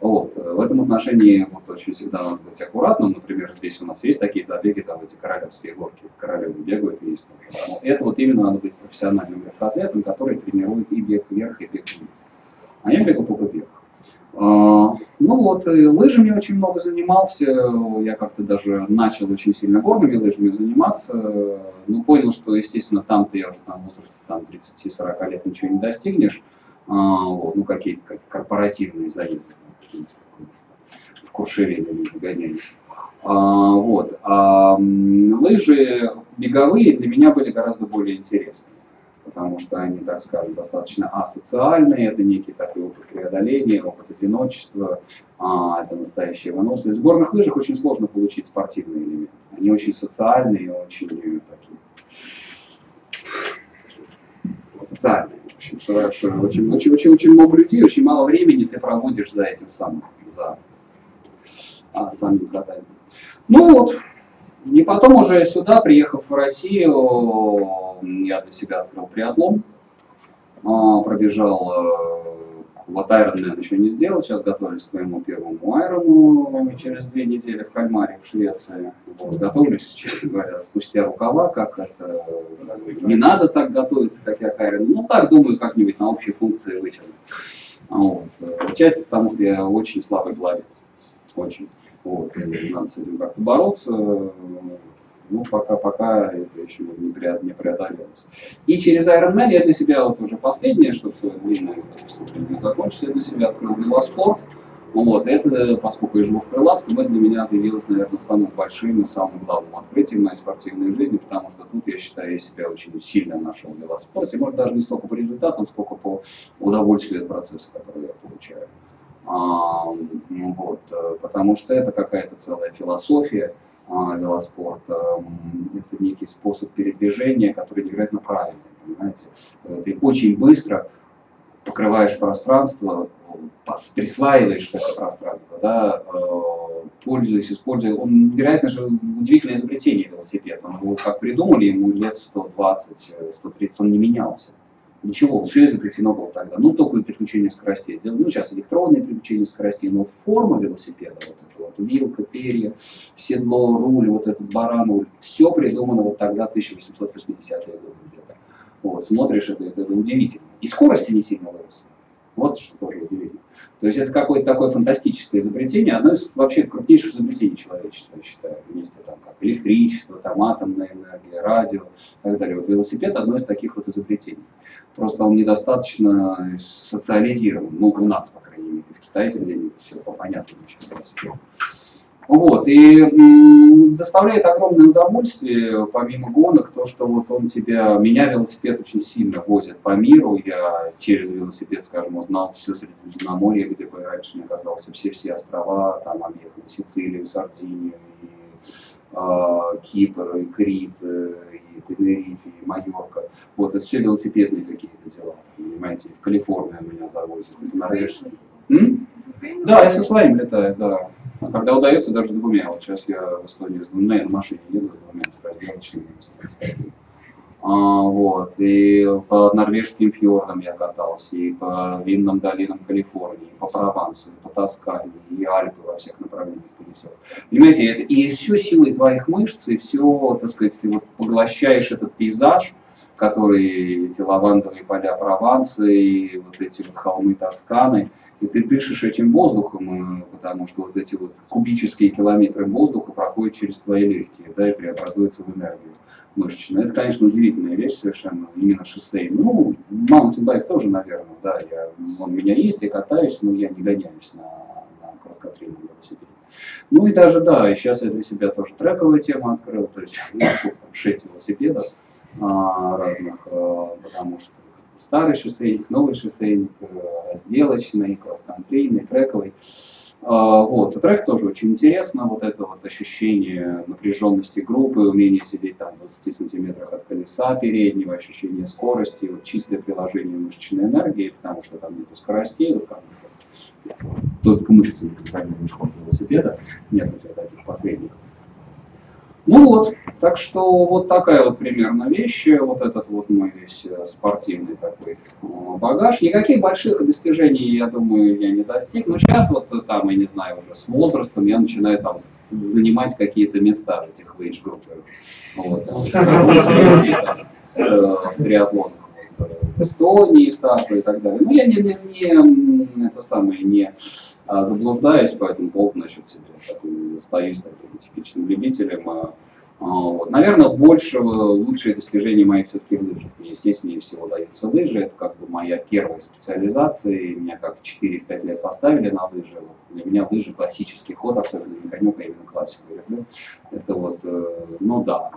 вот, э, в этом отношении вот, очень всегда надо быть аккуратным. Например, здесь у нас есть такие забеги, там эти королевские горки, королевы бегают, есть. Там, это вот именно надо быть профессиональным легкоатлетом, который тренирует и бег вверх, и бег вниз. А я бегал только вверх. А, ну вот, лыжами очень много занимался, я как-то даже начал очень сильно горными лыжами заниматься, но понял, что, естественно, там-то я уже там в возрасте там, 30-40 лет ничего не достигнешь, а, вот, ну какие-то как корпоративные заезды, в Куршере гоняешь. А, вот. А лыжи беговые для меня были гораздо более интересны потому что они, так скажем, достаточно асоциальные, это некий такой опыт преодоления, опыт одиночества, а, это настоящая выносливость. В горных лыжах очень сложно получить спортивные элементы. Они очень социальные, очень такие социальные. В общем, что, очень, очень, очень, очень много людей, очень мало времени ты проводишь за этим самым, за а, самим катанием. Ну вот, и потом уже сюда, приехав в Россию, я для себя открыл триатлон, а, пробежал э, вот Ironman еще не сделал, сейчас готовлюсь к моему первому Айрону через две недели в Кальмаре, в Швеции. Вот, готовлюсь, честно говоря, спустя рукава, как это... Не надо так готовиться, как я к Айрону. Ну так, думаю, как-нибудь на общие функции вытяну. Вот. Отчасти потому, что я очень слабый плавец. Очень. Вот, надо с этим как-то бороться. Ну, пока, пока это еще не, не преодолелось. И через Ironman я для себя вот уже последнее, чтобы свое длинное выступление закончить, я для себя открыл велоспорт. Вот, это, поскольку я живу в Крылатском, это для меня явилось, наверное, самым большим и самым главным открытием моей спортивной жизни, потому что тут, я считаю, я себя очень сильно нашел в велоспорте, может, даже не столько по результатам, сколько по удовольствию от процесса, который я получаю. А, вот, э, потому что это какая-то целая философия а, велоспорта, это некий способ передвижения, который невероятно правильный, понимаете. Ты очень быстро покрываешь пространство, присваиваешь это пространство, да, э, пользуясь, используя. Он невероятно же удивительное изобретение велосипед. Он его как придумали, ему лет 120, 130, он не менялся. Ничего, все изобретено было тогда. Ну, только переключение скоростей. Ну, сейчас электронные переключения скоростей, но форма велосипеда, вот это вот, вилка, перья, седло, руль, вот этот баран, все придумано вот тогда, 1880-е годы где-то. Вот, смотришь, это, это, это удивительно. И скорость не сильно выросла. Вот что тоже удивительно. То есть это какое-то такое фантастическое изобретение, одно из вообще крупнейших изобретений человечества, я считаю, вместе там как электричество, там атомная энергия, радио и так далее. Вот велосипед одно из таких вот изобретений. Просто он недостаточно социализирован, ну, у нас, по крайней мере, в Китае где-нибудь все по понятному велосипед. Вот, и доставляет огромное удовольствие, помимо гонок, то, что вот он тебя, меня велосипед очень сильно возит по миру, я через велосипед, скажем, узнал все Средиземноморье, где бы раньше не оказался, все-все острова, там объехал Сицилию, Сардинию, и, э, Кипр, и Крит, и Тенерифе, и Майорка. Вот, это все велосипедные какие-то дела, понимаете, в Калифорнию меня завозят, из Норвежии. Да, я со своим летаю, да. А когда удается, даже с двумя. Вот сейчас я в Эстонии с двумя, на машине еду с двумя, с разделочными. А, вот, и по норвежским фьордам я катался, и по винным долинам Калифорнии, и по Провансу, и по Тоскане, и Альпы во всех направлениях пересек. Понимаете, это, и все силой твоих мышц, и все, так сказать, ты вот поглощаешь этот пейзаж, который эти лавандовые поля Прованса и вот эти вот холмы Тосканы, и ты дышишь этим воздухом, э, потому что вот эти вот кубические километры воздуха проходят через твои легкие, да, и преобразуются в энергию мышечную. Это, конечно, удивительная вещь совершенно, именно шоссейная. Ну, маунтинбайк тоже, наверное, да, я, он у меня есть, я катаюсь, но я не гоняюсь на, на короткотрельном велосипеде. Ну и даже, да, и сейчас я для себя тоже трековую тему открыл, то есть у меня сколько там, 6 велосипедов а, разных, а, потому что старый шоссейник, новый шоссейник, а, сделочный, кросс-контрийный, трековый. А, вот, трек тоже очень интересно, вот это вот ощущение напряженности группы, умение сидеть там в 20 сантиметрах от колеса переднего, ощущение скорости, вот чистое приложение мышечной энергии, потому что там нету скоростей, вот, только мышцы контролируешь ход велосипеда, нет у тебя таких посредников. Ну вот, так что вот такая вот примерно вещь, вот этот вот мой весь э, спортивный такой э, багаж. Никаких больших достижений, я думаю, я не достиг, но сейчас вот э, там, я не знаю, уже с возрастом я начинаю там занимать какие-то места в этих вейдж-группах. Вот, в триатлонах в Эстонии, Штаты и так далее. Ну, я не, не, не это самое, не а, заблуждаюсь по этому поводу насчет себя. Остаюсь таким типичным любителем. А, вот. Наверное, больше лучшее достижения моих все-таки в лыжах. Естественнее всего даются лыжи. Это как бы моя первая специализация. И меня как 4-5 лет поставили на лыжи. Вот для меня лыжи классический ход, особенно не конек, а именно классику. Это вот, э, ну да,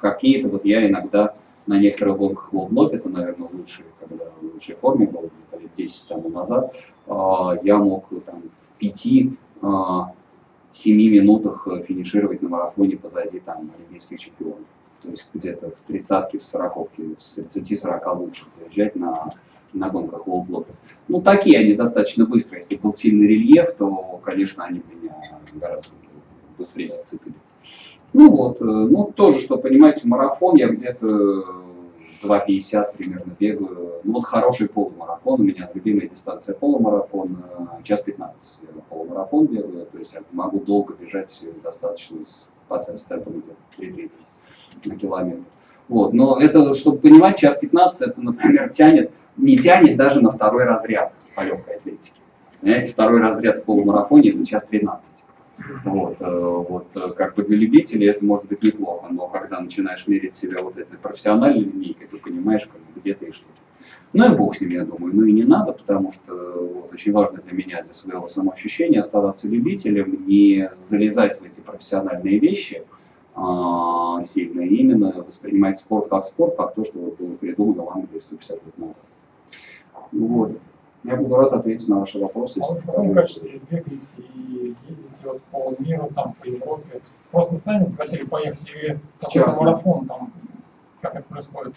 какие-то вот я иногда на некоторых гонках World Lop, это, наверное, лучшие, когда в лучшей форме был, лет 10 тому назад, а, я мог там 5 7 минутах э, финишировать на марафоне позади там олимпийских чемпионов. То есть где-то в тридцатке, в сороковке, с 30-40 лучших заезжать на, на гонках Worldloppet а. Ну, такие они достаточно быстро. Если был сильный рельеф, то, конечно, они меня гораздо быстрее отцепили. Ну вот, э, ну тоже, что, понимаете, марафон я где-то 2.50 примерно бегаю. Ну вот хороший полумарафон, у меня любимая дистанция полумарафон, час 15 полумарафон бегаю, то есть я могу долго бежать достаточно с, с темпом 3.30 на километр. Вот, но это, чтобы понимать, час 15 это, например, тянет, не тянет даже на второй разряд по легкой атлетике. Понимаете, второй разряд в полумарафоне это час 13. Вот, э, вот, э, как бы для любителей это может быть неплохо, но когда начинаешь мерить себя вот этой профессиональной линейкой, ты понимаешь, как, где ты и что. Ну и бог с ним, я думаю. Ну и не надо, потому что вот, очень важно для меня, для своего самоощущения, оставаться любителем, не залезать в эти профессиональные вещи а, сильно, именно воспринимать спорт как спорт, как то, что было придумано в Англии 150 лет назад. Вот. Я буду рад ответить на ваши вопросы. А в каком качестве бегаете и ездите вот по миру, там, по Европе? Просто сами захотели поехать или какой-то марафон там? Как это происходит?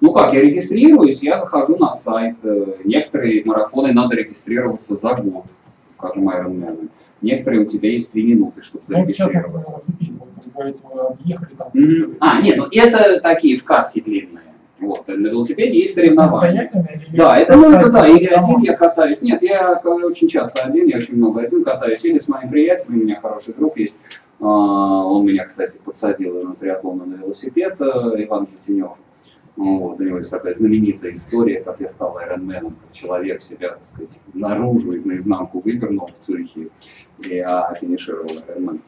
Ну как, я регистрируюсь, я захожу на сайт. Э, некоторые марафоны надо регистрироваться за год, скажем, Ironman. Некоторые у тебя есть три минуты, чтобы ну, зарегистрироваться. Ну, сейчас на велосипеде, вы говорите, вы объехали там. Mm-hmm. А, нет, ну это такие вкатки длинные. Вот, на велосипеде есть соревнования. Да, это ну, это да, или один я катаюсь. Нет, я очень часто один, я очень много один катаюсь. Или с моим приятелем, у меня хороший друг есть. А, он меня, кстати, подсадил на триатлон на велосипед, э, Иван Жутенев. Вот, у него есть такая знаменитая история, как я стал айронменом, как человек себя, так сказать, наружу и наизнанку вывернул в Цюрихе, и я финишировал айронмен.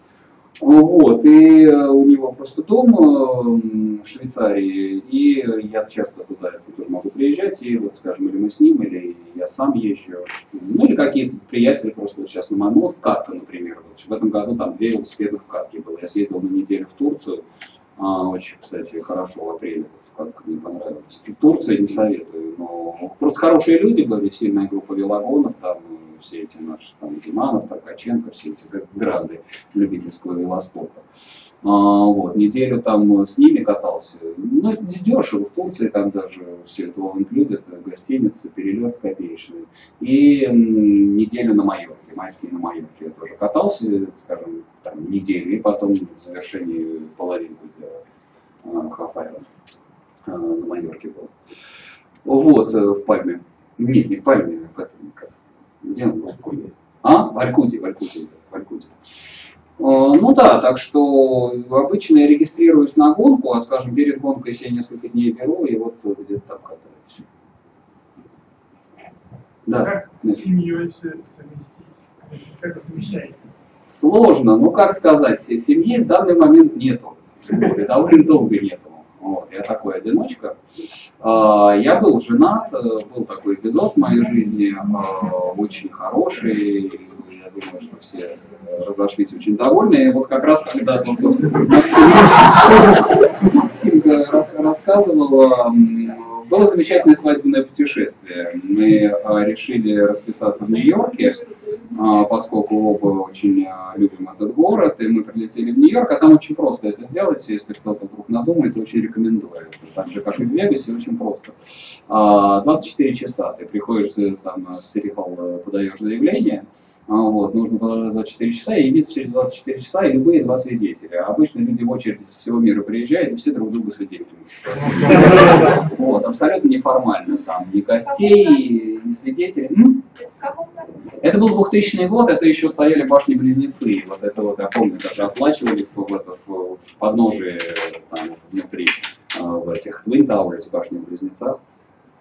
Вот, и э, у него просто дом э, в Швейцарии, и я часто туда тоже могу приезжать, и вот, скажем, или мы с ним, или я сам езжу, ну или какие-то приятели просто вот сейчас ну, вот в Катка, например, вот, в этом году там две велосипедных катки было, я съездил на неделю в Турцию, а, очень, кстати, хорошо в апреле, как мне понравилось. Турция не советую, но просто хорошие люди были, сильная группа велогонов, там все эти наши там Диманов, Ткаченко, все эти гранды любительского велоспорта. А, вот, неделю там с ними катался. Ну, это дешево, в Турции там даже все это included, гостиница, перелет копеечный. И м, неделю на Майорке, майские на Майорке я тоже катался, скажем, там неделю, и потом в завершении половинку сделал э, Хафайрон. на Майорке был. Вот, в Пальме. Нет, не в Пальме, где он был? А? В Алькуте, в Алькуте, в Алькуте. Ну да, так что обычно я регистрируюсь на гонку, а скажем, перед гонкой я несколько дней беру и вот где-то там катаюсь. Да. Как с семьей все совместить? Как это совмещаете? Сложно, ну как сказать, семьи в данный момент нету. Довольно долго нету. Вот, я такой одиночка. А, я был женат, э, был такой эпизод в моей жизни, а, очень хороший, я думаю, что все разошлись очень довольны. И вот как раз когда Максим, Максим рассказывал, было замечательное свадебное путешествие. Мы а, решили расписаться в Нью-Йорке, а, поскольку оба очень а, любим этот город, и мы прилетели в Нью-Йорк, а там очень просто это сделать, если кто-то вдруг надумает, очень рекомендую. Так же, как и в Вегасе, очень просто. 24 часа ты приходишь там, с Сирихал, подаешь заявление, вот, нужно было 24 часа, и явиться через 24 часа и любые два свидетеля. Обычно люди в очереди со всего мира приезжают, и все друг друга свидетелями. Вот, абсолютно неформально, там, ни гостей, ни свидетелей. Это был 2000 год, это еще стояли башни-близнецы. Вот это вот, я помню, даже оплачивали в, в, там, внутри, э, в этих Twin Towers, башни-близнецах.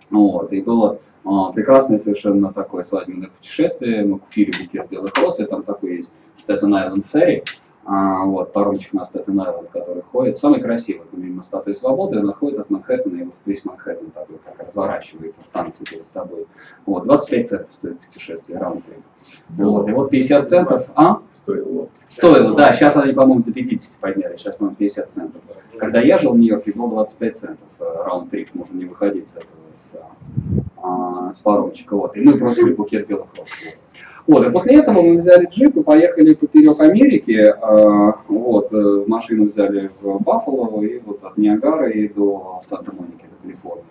Вот, и было а, прекрасное совершенно такое свадебное путешествие. Мы купили букет белых роз, и там такой есть Staten Island Ferry, а, вот, паромчик на Staten Island, который ходит. Самый красивый, мимо статуи свободы, он отходит от Манхэттена, и вот весь Манхэттен такой, как разворачивается в танце перед тобой. Вот, 25 центов стоит путешествие, раунд-трип. Вот, и вот 50 центов, а? Стоило. Стоило, да, сейчас они, по-моему, до 50 подняли, сейчас, по-моему, 50 центов. Когда я жил в Нью-Йорке, было 25 центов э, раунд-трип, можно не выходить с этого, с, а, с паромчика. Вот, и мы бросили букет белых роз. Вот, и после этого мы взяли джип и поехали поперек Америки. А, вот, э, машину взяли в Баффало и вот от Ниагары и до Санта-Моники, до Калифорнии.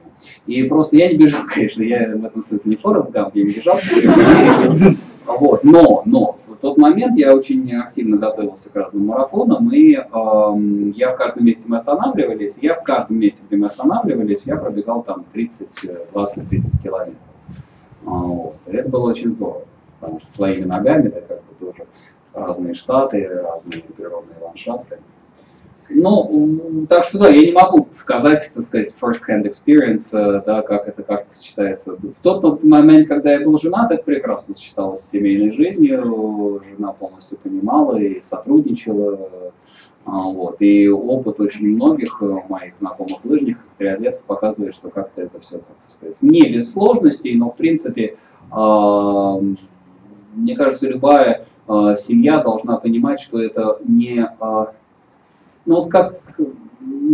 И просто я не бежал, конечно, я в этом смысле не Форест Гамп, я не бежал вот, но, но в тот момент я очень активно готовился к разным марафонам, и э, я в каждом месте мы останавливались, я в каждом месте, где мы останавливались, я пробегал там 30, 20-30 километров. А, вот. Это было очень здорово, потому что своими ногами, это как бы тоже разные штаты, разные природные ландшафты. Ну, так что да, я не могу сказать, так сказать, first-hand experience, э, да, как это как это сочетается. В тот момент, когда я был женат, это прекрасно сочеталось с семейной жизнью, жена полностью понимала и сотрудничала, а, вот. И опыт очень многих э, моих знакомых лыжников, триатлетов показывает, что как-то это все, так сказать, не без сложностей, но в принципе, а, мне кажется, любая а, семья должна понимать, что это не но ну, вот как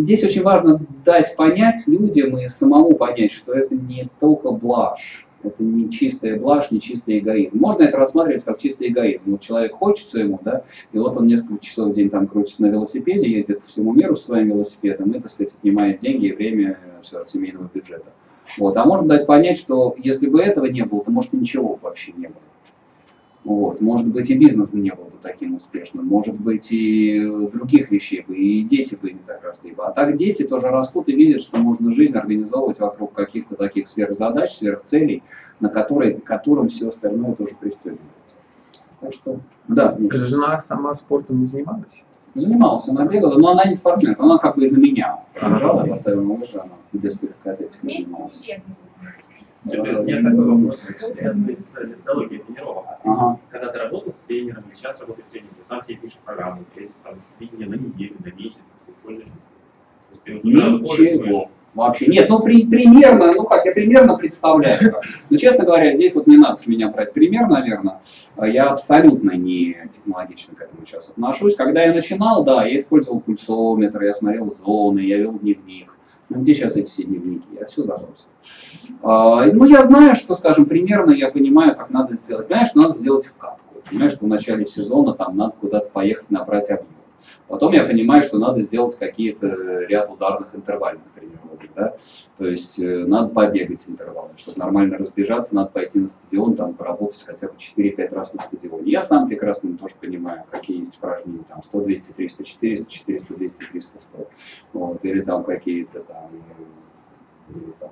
здесь очень важно дать понять людям и самому понять, что это не только блажь, это не чистая блажь, не чистый эгоизм. Можно это рассматривать как чистый эгоизм. Вот человек хочется ему, да, и вот он несколько часов в день там крутится на велосипеде, ездит по всему миру с своим велосипедом и, так сказать, отнимает деньги и время все, от семейного бюджета. Вот. А можно дать понять, что если бы этого не было, то, может, ничего вообще не было. Вот. Может быть, и бизнес не был бы таким успешным, может быть, и других вещей бы, и дети бы не так росли бы. А так дети тоже растут и видят, что можно жизнь организовывать вокруг каких-то таких сверхзадач, сверхцелей, на которые, к которым все остальное тоже пристегивается. Так что, да. Жена сама спортом не занималась? Занималась, она бегала, но она не спортсменка, она как бы из-за меня. Пробежала, поставила на лыжи, она в детстве легкой атлетикой занималась. У меня такой вопрос, связанный с методологией тренировок. Ага. Когда ты работал с тренером, или сейчас работаешь тренером, ты сам себе пишешь программу, то есть там видение на неделю, на месяц, используешь. Ничего. Вообще нет, ну при, примерно, ну как, я примерно представляю. Но честно говоря, здесь вот не надо с меня брать пример, наверное. Я абсолютно не технологично к этому сейчас отношусь. Когда я начинал, да, я использовал пульсометр, я смотрел зоны, я вел дневник. Ну где сейчас эти все дневники? Я все забросил. А, ну, я знаю, что, скажем, примерно я понимаю, как надо сделать. Понимаешь, надо сделать вкатку. Понимаешь, что в начале сезона там надо куда-то поехать набрать объем. Потом я понимаю, что надо сделать какие-то ряд ударных интервальных тренировок. Да? То есть э, надо побегать интервалы. Чтобы нормально разбежаться, надо пойти на стадион, там поработать хотя бы 4-5 раз на стадионе. Я сам прекрасно тоже понимаю, какие есть упражнения. Там 100, 200, 300, 400, 400, 200, 300, 100. Вот. Или там какие-то там или там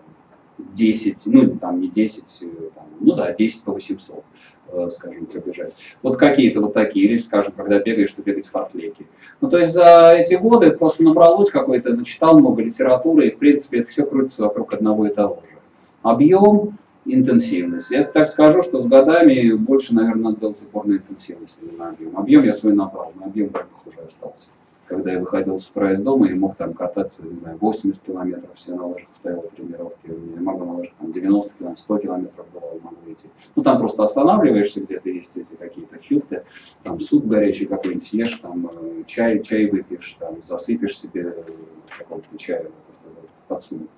10, ну там не 10, э, там, ну да, 10 по 800, э, скажем, пробежать. Вот какие-то вот такие, или, скажем, когда бегаешь, что бегать в фортлеке. Ну то есть за эти годы просто набралось какой-то, начитал много литературы, и в принципе это все крутится вокруг одного и того же. Объем, интенсивность. Я так скажу, что с годами больше, наверное, надо делать упор на интенсивность, а не на объем. Объем я свой набрал, на объем как уже остался когда я выходил с утра из дома и мог там кататься, не знаю, 80 километров, все на лыжах стоял в тренировке, я могу на лыжах там 90 километров, 100 километров бывало, могу идти. Ну там просто останавливаешься, где-то есть эти какие-то фьюхты, там суп горячий какой-нибудь съешь, там э, чай, чай выпьешь, там засыпешь себе э, какого-то чая, подсунут,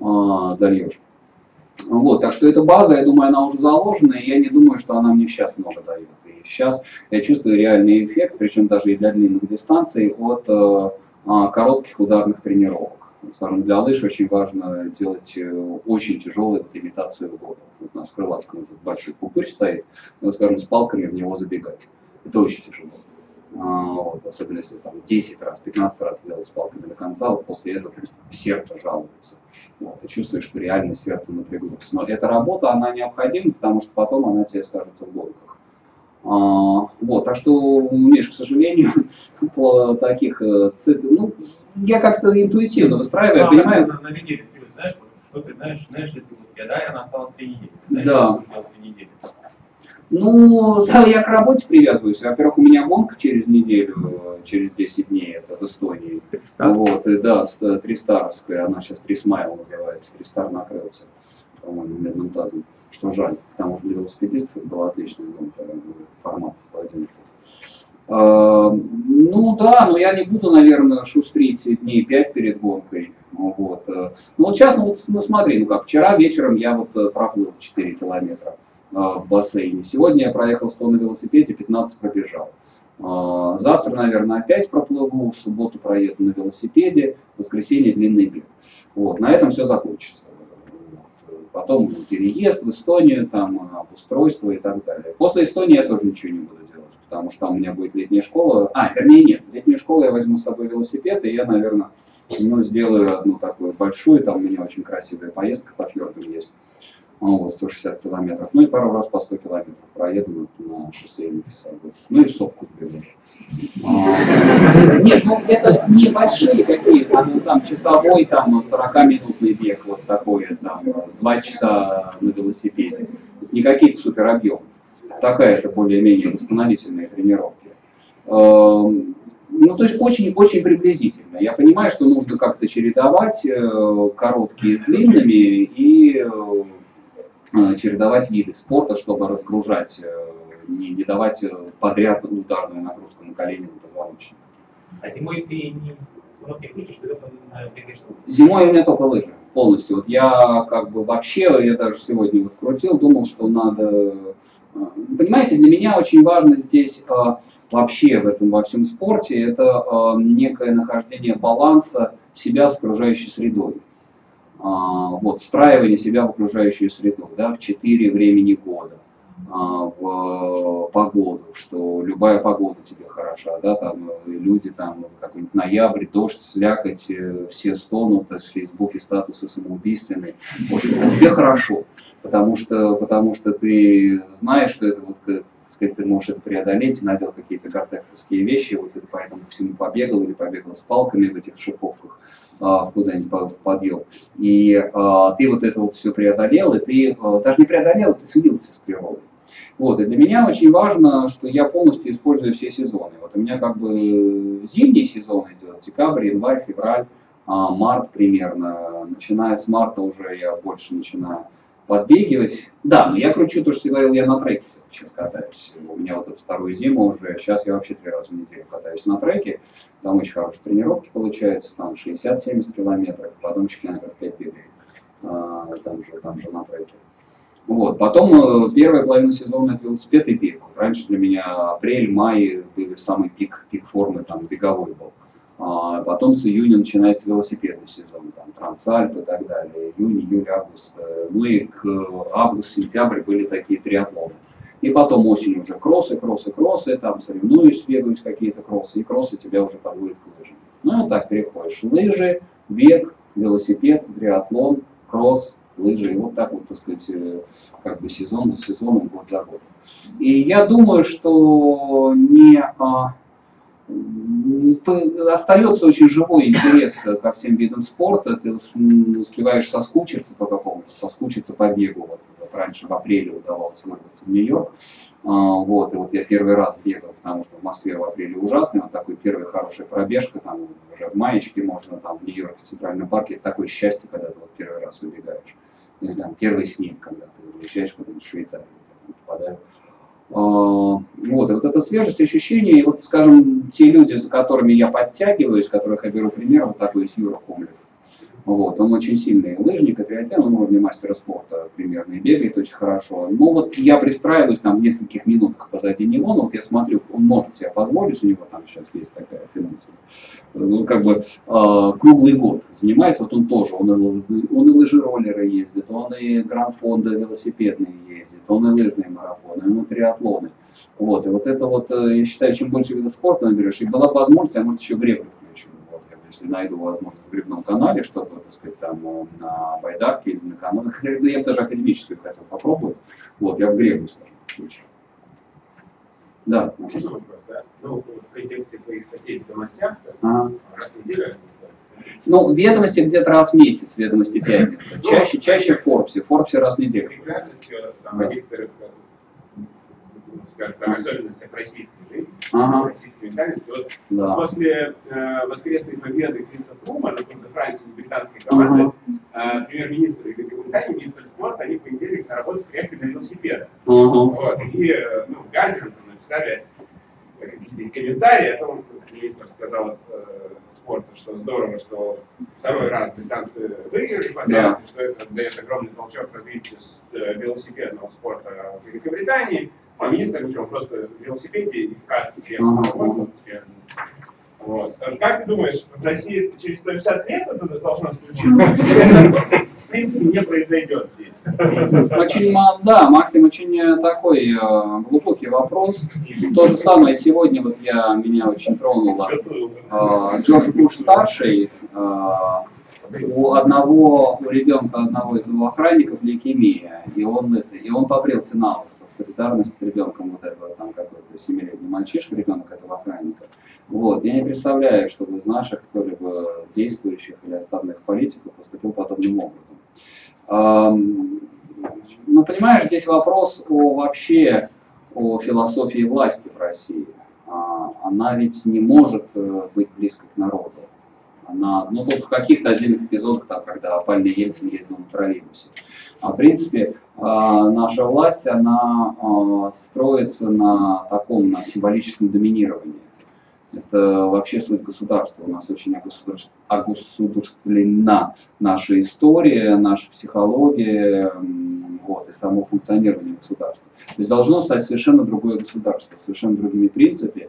а, зальешь. Вот, так что эта база, я думаю, она уже заложена, и я не думаю, что она мне сейчас много дает. Сейчас я чувствую реальный эффект, причем даже и для длинных дистанций, от э, а, коротких ударных тренировок. Скажем, для лыж очень важно делать э, очень тяжелую вот, имитацию года. Вот у нас в Крылатском этот большой пупырь стоит, и вот, скажем, с палками в него забегать. Это очень тяжело. А, вот, особенно если там 10 раз, 15 раз делать с палками до конца, вот после этого сердце жалуется. Вот, ты чувствуешь, что реально сердце напряглось. Но эта работа, она необходима, потому что потом она тебе скажется в гонках. А, вот, так что, Миш, к сожалению, по таких э, циклах, ну, я как-то интуитивно выстраиваю, да, понимаю. На, на неделю, ты знаешь, что ты знаешь, знаешь ли ты, вот, я, да, она осталась три недели. Знаешь, да. Три недели. Ну, да, я к работе привязываюсь. Во-первых, у меня гонка через неделю, через 10 дней, это в Эстонии. Тристар. Вот, и да, Тристаровская, она сейчас Трисмайл называется, Тристар накрылся, по-моему, медным тазом что жаль, потому что для велосипедистов была отличная гонка формата 111. А, ну да, но я не буду, наверное, шустрить дней 5 перед гонкой. Вот. Ну вот сейчас, ну, вот, ну смотри, ну как вчера вечером я вот э, проплыл 4 километра а, в бассейне. Сегодня я проехал 100 на велосипеде, 15 пробежал. А, завтра, наверное, опять проплыву, в субботу проеду на велосипеде, в воскресенье длинный бег. Вот, на этом все закончится потом переезд в Эстонию, там, обустройство и так далее. После Эстонии я тоже ничего не буду делать, потому что там у меня будет летняя школа. А, вернее, нет, летнюю школу я возьму с собой велосипед, и я, наверное, ну, сделаю одну такую большую, там у меня очень красивая поездка по фьордам есть, вот, 160 километров, ну и пару раз по 100 километров проеду на шоссейный писатель, ну и сопку сбегаю. Нет, ну это небольшие какие-то, ну там часовой, там 40-минутный бег, вот такой, там, два часа на велосипеде. Не какие-то супер объемы. Такая это более-менее восстановительные тренировки. Эм, ну, то есть очень-очень приблизительно. Я понимаю, что нужно как-то чередовать э, короткие с длинными и э, чередовать виды спорта, чтобы разгружать э, не, не давать э, подряд ударную нагрузку на колени, на позвоночник. А зимой ты не? Зимой у меня только лыжи полностью. Вот я как бы вообще, я даже сегодня вот крутил, думал, что надо... Э, понимаете, для меня очень важно здесь э, вообще в этом во всем спорте, это некое нахождение баланса себя с окружающей средой. Вот, встраивание себя в окружающую среду, да, в четыре времени года а, в погоду, что любая погода тебе хороша, да, там э, люди там какой-нибудь ноябрь, дождь, слякоть, э, все стонут, в Фейсбуке статусы самоубийственные, вот, а тебе хорошо, потому что, потому что ты знаешь, что это вот, так сказать, ты можешь это преодолеть, надел какие-то гортексовские вещи, вот это поэтому всему побегал или побегал с палками в этих шиповках, а, куда-нибудь в подъем. И а, ты вот это вот все преодолел, и ты а, даже не преодолел, ты слился с природой. Вот, и для меня очень важно, что я полностью использую все сезоны. Вот у меня как бы зимний сезон идет, декабрь, январь, февраль, а, март примерно. Начиная с марта уже я больше начинаю подбегивать. Да, но я кручу то, что я говорил, я на треке сейчас катаюсь. У меня вот эту вторую зиму уже, сейчас я вообще три раза в неделю катаюсь на треке. Там очень хорошие тренировки получаются, там 60-70 километров, потом километров 5 бегаю. Там же, там же на треке. Вот. Потом э, первая половина сезона это велосипед и бег. Раньше для меня апрель, май были самый пик, пик формы, там беговой был. А потом с июня начинается велосипедный сезон, там Трансальп и так далее, июнь, июль, август. Ну и к август, сентябрь были такие триатлоны. И потом осенью уже кроссы, кроссы, кроссы, там соревнуешь, бегают какие-то кроссы, и кроссы тебя уже подводят к лыжам. Ну и так переходишь. Лыжи, бег, велосипед, триатлон, кросс, лыжи. И вот так вот, так сказать, э, как бы сезон за сезоном, год за годом. И я думаю, что не, а, остается очень живой интерес ко всем видам спорта. Ты успеваешь соскучиться по какому-то, соскучиться по бегу. Вот, вот раньше в апреле удавалось вырваться в Нью-Йорк. А, вот, и вот я первый раз бегал, потому что в Москве в апреле ужасный, вот такой первый хорошая пробежка, там уже в маечке можно, там в Нью-Йорке, в Центральном парке, это такое счастье, когда ты вот первый раз выбегаешь. Или там первый снег, когда ты уезжаешь куда-нибудь в Швейцарию, попадаешь. А, вот, и вот эта свежесть ощущения, и вот, скажем, те люди, за которыми я подтягиваюсь, которых я беру пример, вот такой есть Юра Комлев. Вот, он очень сильный лыжник, и триатлон, он уровня мастера спорта примерно, и бегает очень хорошо. Но вот я пристраиваюсь там в нескольких минутах позади него, но вот я смотрю, он может себе позволить, у него там сейчас есть такая финансовая, ну как бы э, круглый год занимается, вот он тоже, он, он и лыжи-роллеры ездит, он и гранд-фонды велосипедные ездит, он и лыжные марафоны, он и триатлоны. Вот, и вот это вот, э, я считаю, чем больше видов спорта наберешь, и была возможность, а может еще греблю если найду возможность в грибном канале, чтобы, так сказать, там э, на байдарке или на канале, хотя я бы даже академическую хотел попробовать, вот, я в греблю, скажем, случае. Да. Можно вопрос, да? Ну, в контексте твоих статей в новостях, ага. раз в неделю ну, ведомости где-то раз в месяц, ведомости пятница. Ну, чаще, чаще в Форбсе. В Форбсе раз в неделю. С регулярностью, там, да скажем так, особенностях российской жизни, ага. российской ментальности. Вот да. после э, воскресной победы Криса Фрума на Тур де Франции британской команды, ага. э, премьер-министр Великобритании, министр спорта, они в понедельник на работу приехали на велосипедах. Ага. Вот, и э, ну, Гардиан написали какие-то комментарии о том, как министр сказал э, спорту, что здорово, что второй раз британцы выиграли подряд, да. что это дает огромный толчок развитию э, велосипедного спорта в Великобритании. А министр ничего, просто в велосипеде и в каске работу. Вот. Как ты думаешь, в России через 150 лет это должно случиться? в принципе, не произойдет здесь. Очень, да, Максим, очень э, такой э, глубокий вопрос. То же самое сегодня, вот я, меня очень тронуло. Э, Джордж Буш старший, э, у одного, у ребенка одного из его охранников лейкемия, и он, и он побрился на лысо в солидарность с ребенком вот этого там какой-то семилетний мальчишка, ребенок этого охранника. Вот. Я не представляю, чтобы из наших кто-либо действующих или отставных политиков поступил подобным образом. Ну, понимаешь, здесь вопрос о вообще о философии власти в России. А, она ведь не может э, быть близкой к народу. Она, ну, только в каких-то отдельных эпизодах, там, когда опальный Ельцин ездил на троллейбусе. А в принципе, а, наша власть, она а, строится на таком, на символическом доминировании. Это вообще суть государства. У нас очень огосударствлена наша история, наша психология вот, и само функционирование государства. То есть должно стать совершенно другое государство, совершенно другими принципами,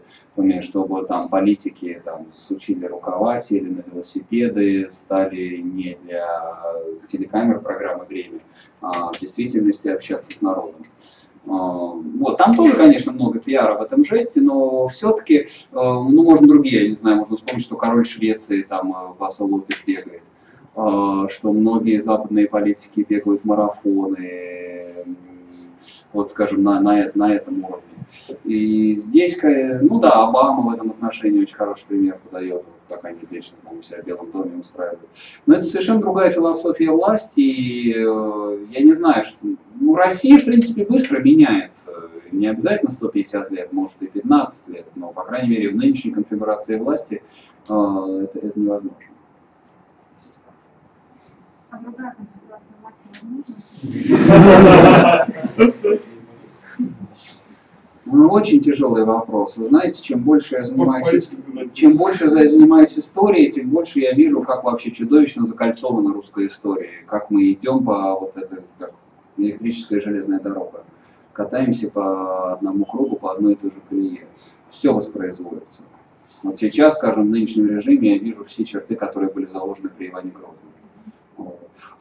чтобы там политики там, сучили рукава, сели на велосипеды, стали не для телекамер программы «Время», а в действительности общаться с народом. А, вот, там тоже, конечно, много пиара в этом жесте, но все-таки, а, ну, можно другие, я не знаю, можно вспомнить, что король Швеции там а, Васа Лопес бегает, что многие западные политики бегают марафоны, вот, скажем, на, на, на этом уровне. И здесь, ну да, Обама в этом отношении очень хороший пример подает, как они вечно там у себя в Белом доме устраивают. Но это совершенно другая философия власти, и э, я не знаю, что, ну, Россия, в принципе, быстро меняется. Не обязательно 150 лет, может и 15 лет, но, по крайней мере, в нынешней конфигурации власти э, это, это невозможно. Власти Ну, очень тяжелый вопрос. Вы знаете, чем больше я занимаюсь, чем больше я занимаюсь историей, тем больше я вижу, как вообще чудовищно закольцована русская история, как мы идем по вот этой как электрическая железная дорога. Катаемся по одному кругу, по одной и той же колее. Все воспроизводится. Вот сейчас, скажем, в нынешнем режиме я вижу все черты, которые были заложены при Иване Грозном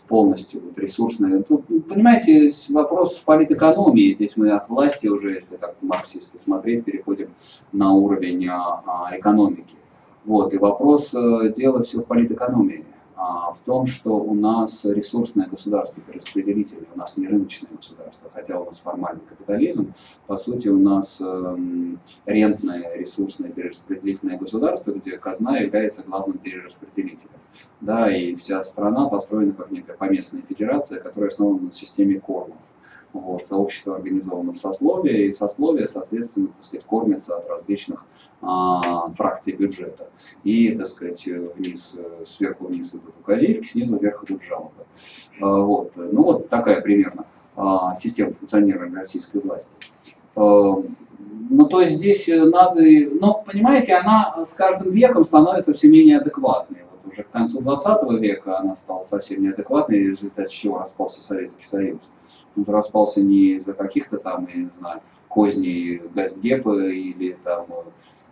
полностью вот, ресурсные. Тут, ну, понимаете, вопрос политэкономии. Здесь мы от власти уже, если так марксистски смотреть, переходим на уровень а, а, экономики. Вот, и вопрос, э, дело все в политэкономии. А, в том, что у нас ресурсное государство перераспределительное, у нас не рыночное государство, хотя у нас формальный капитализм, по сути у нас эм, рентное ресурсное перераспределительное государство, где казна является главным перераспределителем. Да, и вся страна построена как некая поместная федерация, которая основана на системе корма вот, сообщество организовано в сословие, и сословие, соответственно, так сказать, кормится от различных а, фракций бюджета. И, так сказать, вниз, сверху вниз идут указельки, снизу вверх идут жалобы. А, вот. Ну вот такая примерно а, система функционирования российской власти. А, ну, то есть здесь надо, ну, понимаете, она с каждым веком становится все менее адекватной. Уже к концу 20 века она стала совсем неадекватной, в результате чего распался Советский Союз он распался не из-за каких-то там, я не знаю, козней Газдепа или там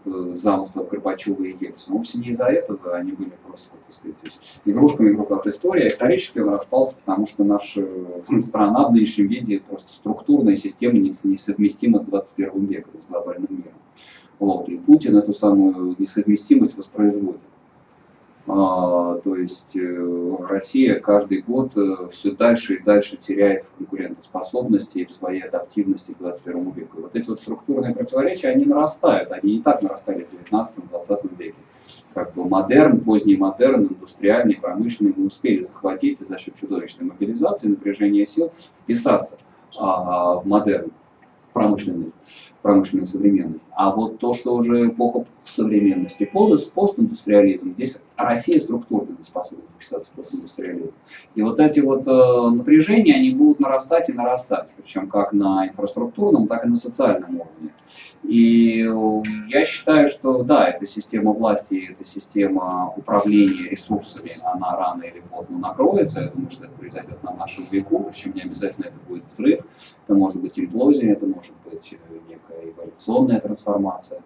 э, замыслов Горбачева и Ельцина. Вовсе не из-за этого, они были просто, так сказать, игрушками в руках истории. А исторически он распался, потому что наша э, страна в нынешнем виде просто структурная система несовместима с 21 веком, с глобальным миром. Вот. И Путин эту самую несовместимость воспроизводит. А, то есть э, Россия каждый год э, все дальше и дальше теряет в конкурентоспособности и в своей адаптивности к 21 веку. Вот эти вот структурные противоречия, они нарастают, они и так нарастали в 19-20 веке. Как бы модерн, поздний модерн, индустриальный, промышленный мы успели захватить за счет чудовищной мобилизации, напряжения сил вписаться а, в модерн промышленный промышленную современность. А вот то, что уже эпоха современности, пост, постиндустриализм, здесь Россия структурно не способна вписаться в постиндустриализм. И вот эти вот э, напряжения, они будут нарастать и нарастать, причем как на инфраструктурном, так и на социальном уровне. И э, я считаю, что да, эта система власти, эта система управления ресурсами, она рано или поздно накроется. Я думаю, что это произойдет на нашем веку, причем не обязательно это будет взрыв, это может быть имплозия, это может быть э, некая эволюционная трансформация.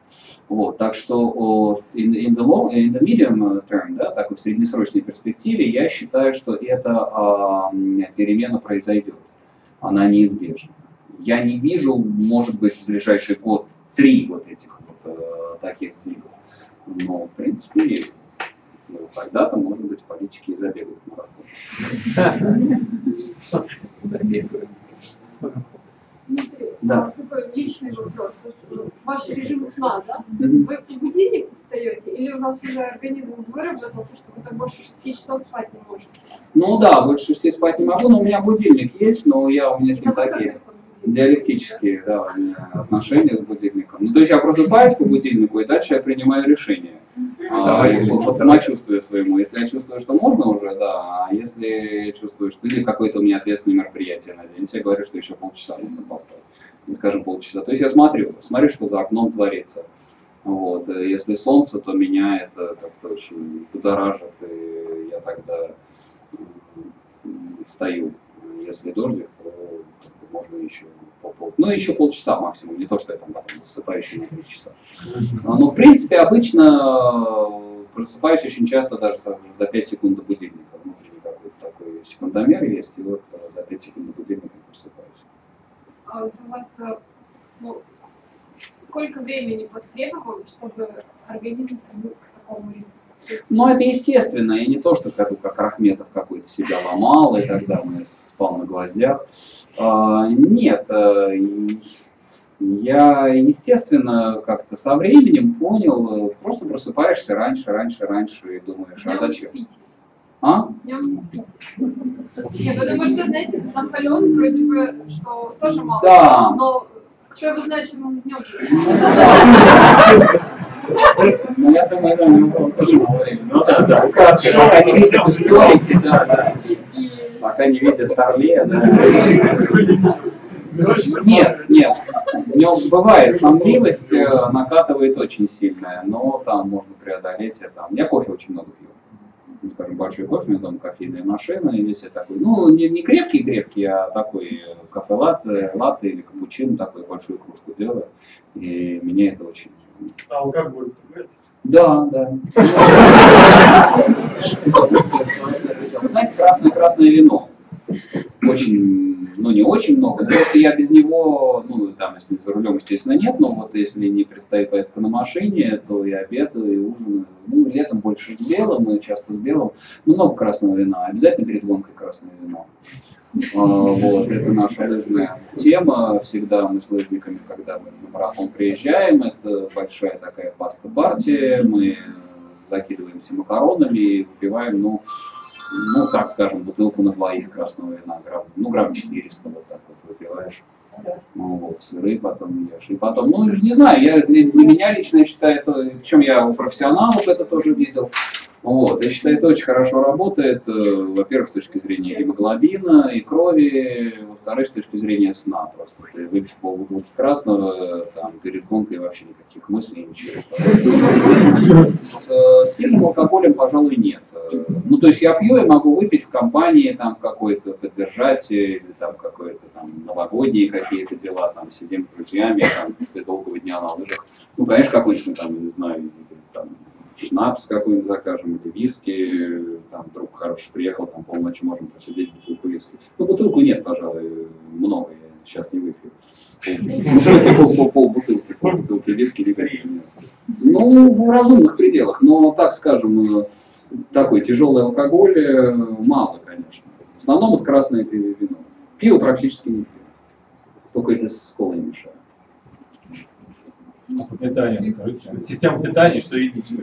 Вот, так что in, in, the long, in the medium term, да, так в среднесрочной перспективе, я считаю, что эта перемена произойдет. Она неизбежна. Я не вижу, может быть, в ближайший год три вот этих вот э, таких сдвигов. Но, в принципе. Ну, когда-то, может быть, политики и забегают марафон. Да. Такой личный вопрос. Ваш режим сна, да? Вы по будильнику встаете или у вас уже организм выработался, что вы там больше 6 часов спать не можете? Ну да, больше 6 спать не могу, но у меня будильник есть, но я у меня с ним такие диалектические да, отношения с будильником. Ну, то есть я просыпаюсь по будильнику, и дальше я принимаю решение а, по самочувствию своему. Если я чувствую, что можно уже, да, а если чувствую, что или какое-то у меня ответственное мероприятие на день, я говорю, что еще полчаса нужно поспать. Скажем, полчаса. То есть я смотрю, смотрю, что за окном творится. Вот. Если солнце, то меня это как-то очень будоражит, и я тогда встаю. Если дождик, то можно еще пол, пол, ну еще полчаса максимум, не то, что я там потом засыпающий на 3 часа. Но в принципе обычно э, просыпаюсь очень часто даже за 5 секунд до будильника. Внутренний какой-то такой секундомер есть, и вот э, за 5 секунд до будильника просыпаюсь. А вот у вас э, ну, сколько времени потребовалось, чтобы организм привык к такому ритму? Ну, это естественно, и не то, что как, как Рахметов какой-то себя ломал, и тогда мы спал на гвоздях. А, нет, э, я, естественно, как-то со временем понял, просто просыпаешься раньше, раньше, раньше и думаешь, а зачем? А? Днем не спите. Нет, потому что, знаете, Наполеон вроде бы, что тоже мало да. но кто его знает, чем он днем живет. Ну, я думаю, да, у тоже. Ну да, да, пока не видят историки, да, да. Пока не видят Торле, да. Нет, нет. В нем бывает сонливость, э, накатывает очень сильная, но там можно преодолеть это. Я кофе очень много пью. Ну, скажем, большой кофе, у меня дома кофейная машина, и весь такой, ну, не, не крепкий-крепкий, а такой кафе-латте, латте или капучино, такую большую кружку делаю, и меня это очень... А алкоголь да, да. Знаете, красное-красное вино. Очень, ну не очень много, но это я без него, ну, там, если за рулем, естественно, нет, но вот если не предстоит поездка на машине, то и обедаю, и ужинаю. Ну, летом больше с белым, и часто с белым. Много красного вина, обязательно перед гонкой красное вино. А, вот, это наша лыжная тема. Всегда мы с лыжниками, когда мы на марафон приезжаем, это большая такая паста-партия, мы закидываемся макаронами и выпиваем, ну, ну, так скажем, бутылку на двоих красного вина, грамм, ну, грамм 400 вот так вот выпиваешь. Ну, вот, сыры потом ешь. И потом, ну, не знаю, я, для, для меня лично я считаю, это, чем я у профессионалов это тоже видел, вот. Я считаю, это очень хорошо работает, э, во-первых, с точки зрения гемоглобина и крови, во-вторых, с точки зрения сна. Просто ты выпив полбутылки красного, там, перед гонкой вообще никаких мыслей, ничего. С э, сильным алкоголем, пожалуй, нет. Ну, то есть я пью и могу выпить в компании там какой-то поддержать или там какой-то там новогодние какие-то дела, там сидим с друзьями, там, после долгого дня на лыжах. Ну, конечно, какой-нибудь там, не знаю, там, шнапс какой-нибудь закажем, или виски, там друг хороший приехал, там полночи можем посидеть, бутылку виски. Ну, бутылку нет, пожалуй, много, я сейчас не выпью. Пол, пол, бутылки, пол бутылки виски нет. Ну, в разумных пределах, но так скажем, такой тяжелый алкоголь э, мало, конечно. В основном это красное вино. Пиво практически не пью. Только это с колой мешаю. Питание. Система питания, что едите?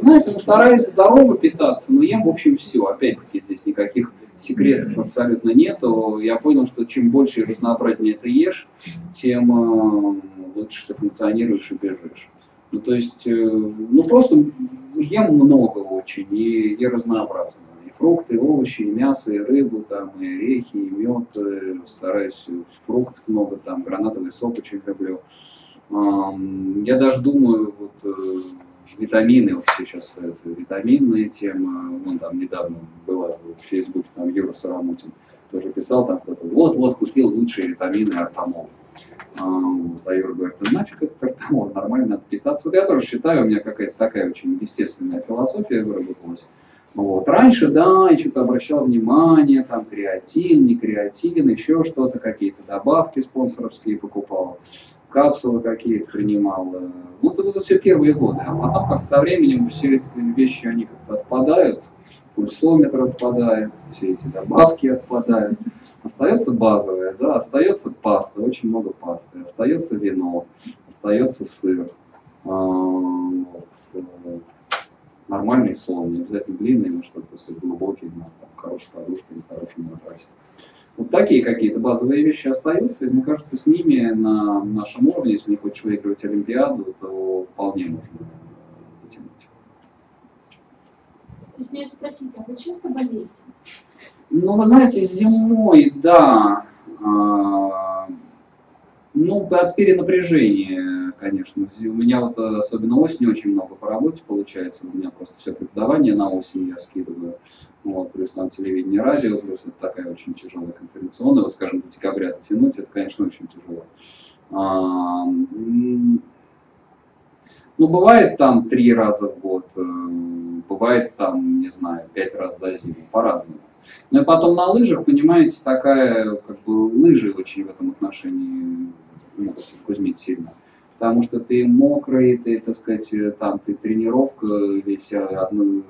Знаете, ну, стараюсь здорово питаться, но ем, в общем, все. Опять-таки, здесь никаких секретов абсолютно нету. Я понял, что чем больше и разнообразнее ты ешь, тем э, лучше ты функционируешь и бежишь. Ну, то есть, э, ну, просто ем много очень и, и разнообразно. И фрукты, и овощи, и мясо, и рыбу, там, и орехи, и мед. Э, стараюсь фруктов много, там, гранатовый сок очень люблю. Я даже думаю, вот э, витамины, вот сейчас витаминные темы, вон там недавно была в Фейсбуке, там Юра Сарамутин тоже писал, там кто-то, вот-вот купил лучшие витамины Артамол. А Юра говорит, ну нафиг этот Артамол, нормально надо питаться. Вот я тоже считаю, у меня какая-то такая очень естественная философия выработалась. Вот. Раньше, да, я что-то обращал внимание, там креатин, не креатин, еще что-то, какие-то добавки спонсоровские покупал капсулы какие-то принимал. Ну, это, это все первые годы. А потом, как со временем, все эти вещи, они как-то отпадают. Пульсометр отпадает, все эти добавки отпадают. Остается базовое, да, остается паста, очень много пасты, остается вино, остается сыр. А, вот. Э, нормальный сон, не обязательно длинный, но чтобы, сказать, глубокий, на там, хорошей подушке или хорошем матрасе. Вот такие какие-то базовые вещи остаются, и мне кажется, с ними на нашем уровне, если не хочешь выигрывать Олимпиаду, то вполне можно потянуть. Стесняюсь спросить, а вы часто болеете? Ну, вы знаете, зимой, да, а, ну, от перенапряжения, конечно. У меня вот особенно осенью очень много по работе получается. У меня просто все преподавание на осень я скидываю. Вот, плюс там телевидение, радио, плюс это такая очень тяжелая конференционная. Вот, скажем, до декабря дотянуть, это, конечно, очень тяжело. А, ну, бывает там три раза в год, э, бывает там, не знаю, пять раз за зиму, по-разному. Ну и потом на лыжах, понимаете, такая, как бы, лыжи очень в этом отношении могут кузмить сильно. Потому что ты мокрый, ты, так сказать, там, ты тренировка, весь одну,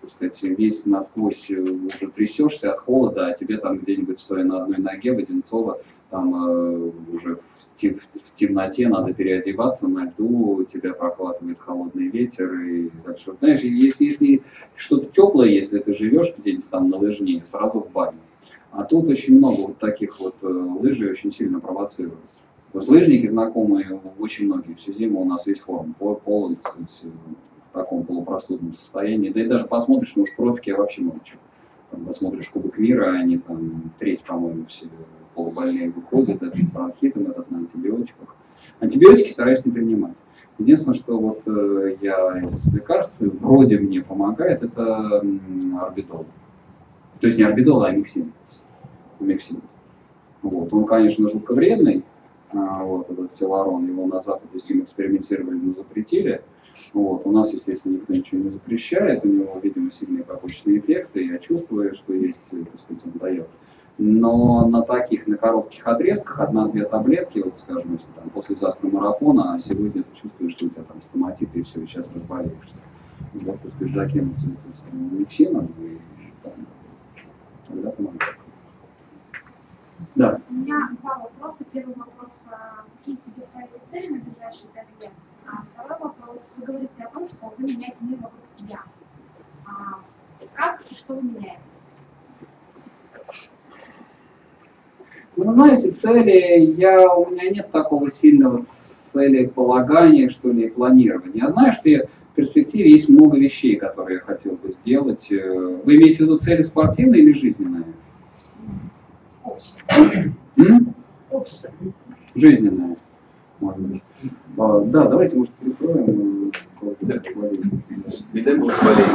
так сказать, весь насквозь уже трясешься от холода, а тебе там где-нибудь стоя на одной ноге в Одинцово, там э, уже в темноте надо переодеваться на льду, тебя прохватывает холодный ветер. И, так что, знаешь, если, если что-то теплое, если ты живешь где-нибудь там на лыжне, сразу в баню. А тут очень много вот таких вот э, лыжей очень сильно провоцируют. То есть лыжники знакомые, очень многие, всю зиму у нас весь форм полон, так сказать, в таком полупростудном состоянии. Да и даже посмотришь, ну уж профики я вообще молчу. Там, посмотришь Кубок мира, они там треть, по-моему, все полубольные выходят, это с бронхитом, этот на антибиотиках. Антибиотики стараюсь не принимать. Единственное, что вот э, я из лекарств вроде мне помогает, это орбидол. То есть не орбидол, а миксин. Миксин. Вот. Он, конечно, жутко вредный, а, вот, этот телорон, его на Западе с ним экспериментировали, но запретили. Вот. У нас, естественно, никто ничего не запрещает, у него, видимо, сильные побочные эффекты, я чувствую, что есть, так сказать, он дает Но на таких, на коротких отрезках, одна-две таблетки, вот скажем, если там послезавтра марафона, а сегодня ты чувствуешь, что у тебя там стоматит, и все, и сейчас разболеешься. Вот, так сказать, закинуться миксином, и там, тогда помогает. Да. У меня два вопроса. Первый вопрос, какие себе ставите цели на ближайшие пять лет? А второй вопрос, вы говорите о том, что вы меняете мир вокруг себя. А как и что вы меняете? Ну, знаете, цели, я, у меня нет такого сильного цели полагания, что ли, планирования. Я знаю, что я, в перспективе есть много вещей, которые я хотел бы сделать. Э, вы имеете в виду цели спортивные или жизненные? Общее. Может быть. А, да, давайте, может, прикроем. Видать, будет болеть.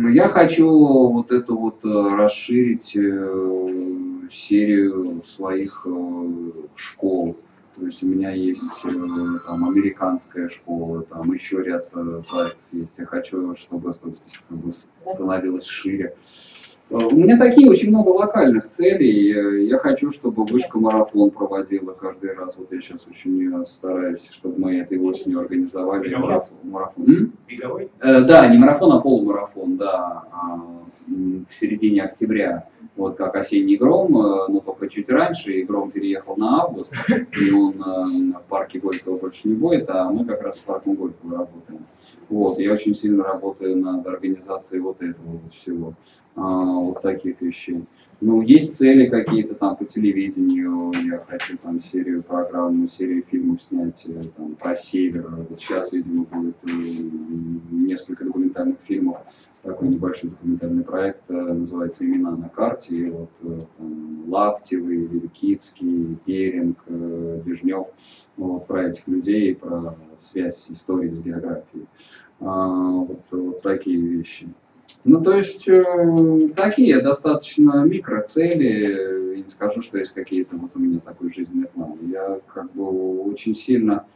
Ну, я хочу вот эту вот э, расширить э, серию своих э, школ. То есть у меня есть там американская школа, там еще ряд проектов есть. Я хочу, чтобы это становилось шире. У меня такие очень много локальных целей. Я хочу, чтобы вышка марафон проводила каждый раз. Вот я сейчас очень стараюсь, чтобы мы этой осенью организовали марафон. Беговой? Э, да, не марафон, а полумарафон, да, а, в середине октября. Вот как осенний гром, э, но только чуть раньше, и гром переехал на август, и он э, в парке Горького больше не будет, а мы как раз в парке Горького работаем. Вот, я очень сильно работаю над организацией вот этого вот всего. А, вот таких вещей. Ну, есть цели какие-то там по телевидению, я хочу там серию программ, серию фильмов снять э, там, про север. Вот сейчас, видимо, будет э, несколько документальных фильмов, такой небольшой документальный проект, э, называется «Имена на карте». И вот там, Лаптевый, Великицкий, Беринг, Вижнев, вот, про этих людей, про связь истории с географией. А, вот, вот такие вещи. Ну, то есть, э, такие достаточно микроцели. Я не скажу, что есть какие-то, вот у меня такой жизненный план. Я как бы очень сильно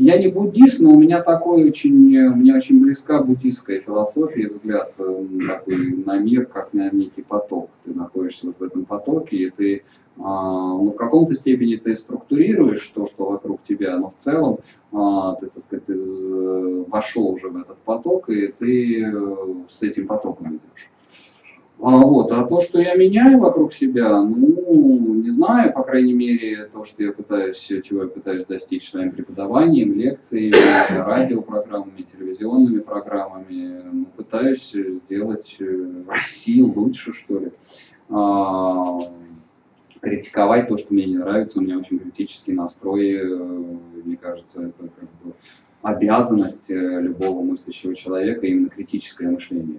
я не буддист, но у меня такой очень, мне очень близка буддистская философия, взгляд э, такой на мир, как на некий поток. Ты находишься вот в этом потоке, и ты а, ну, в каком-то степени ты структурируешь то, что вокруг тебя, но в целом а, ты, так сказать, ты вошел уже в этот поток, и ты э, с этим потоком идешь. А, вот. а то, что я меняю вокруг себя, ну, не знаю, по крайней мере, то, что я пытаюсь, чего я пытаюсь достичь своим преподаванием, лекциями, радиопрограммами, телевизионными программами, ну, пытаюсь сделать э, Россию лучше, что ли. А, критиковать то, что мне не нравится, у меня очень критический настрой, э, мне кажется, это как бы обязанность э, любого мыслящего человека, именно критическое мышление.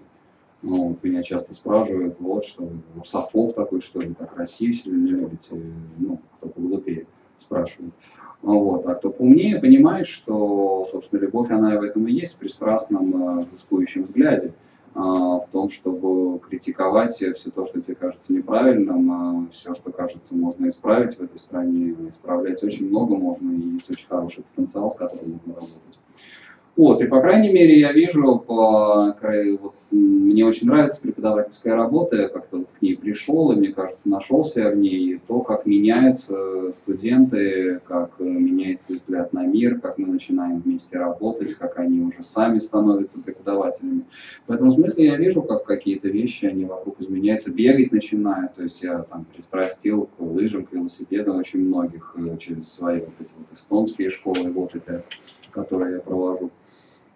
Ну, вот меня часто спрашивают, вот что, русофоб такой, что ли, так Россию сильно любите, ну, кто поглупее спрашивает. Ну, вот. А кто поумнее, понимает, что, собственно, любовь, она в этом и есть, в пристрастном, взыскующем взгляде, а, в том, чтобы критиковать все то, что тебе кажется неправильным, а все, что кажется можно исправить в этой стране, исправлять очень много можно, и есть очень хороший потенциал, с которым можно работать. Вот, и по крайней мере я вижу, по, вот, мне очень нравится преподавательская работа, я как-то вот к ней пришел, и мне кажется, нашелся в ней то, как меняются студенты, как меняется взгляд на мир, как мы начинаем вместе работать, как они уже сами становятся преподавателями. В этом смысле я вижу, как какие-то вещи, они вокруг изменяются, бегать начинают, то есть я там пристрастил к лыжам, к велосипеду очень многих э, через свои вот эти вот эстонские школы, вот это, которые я провожу.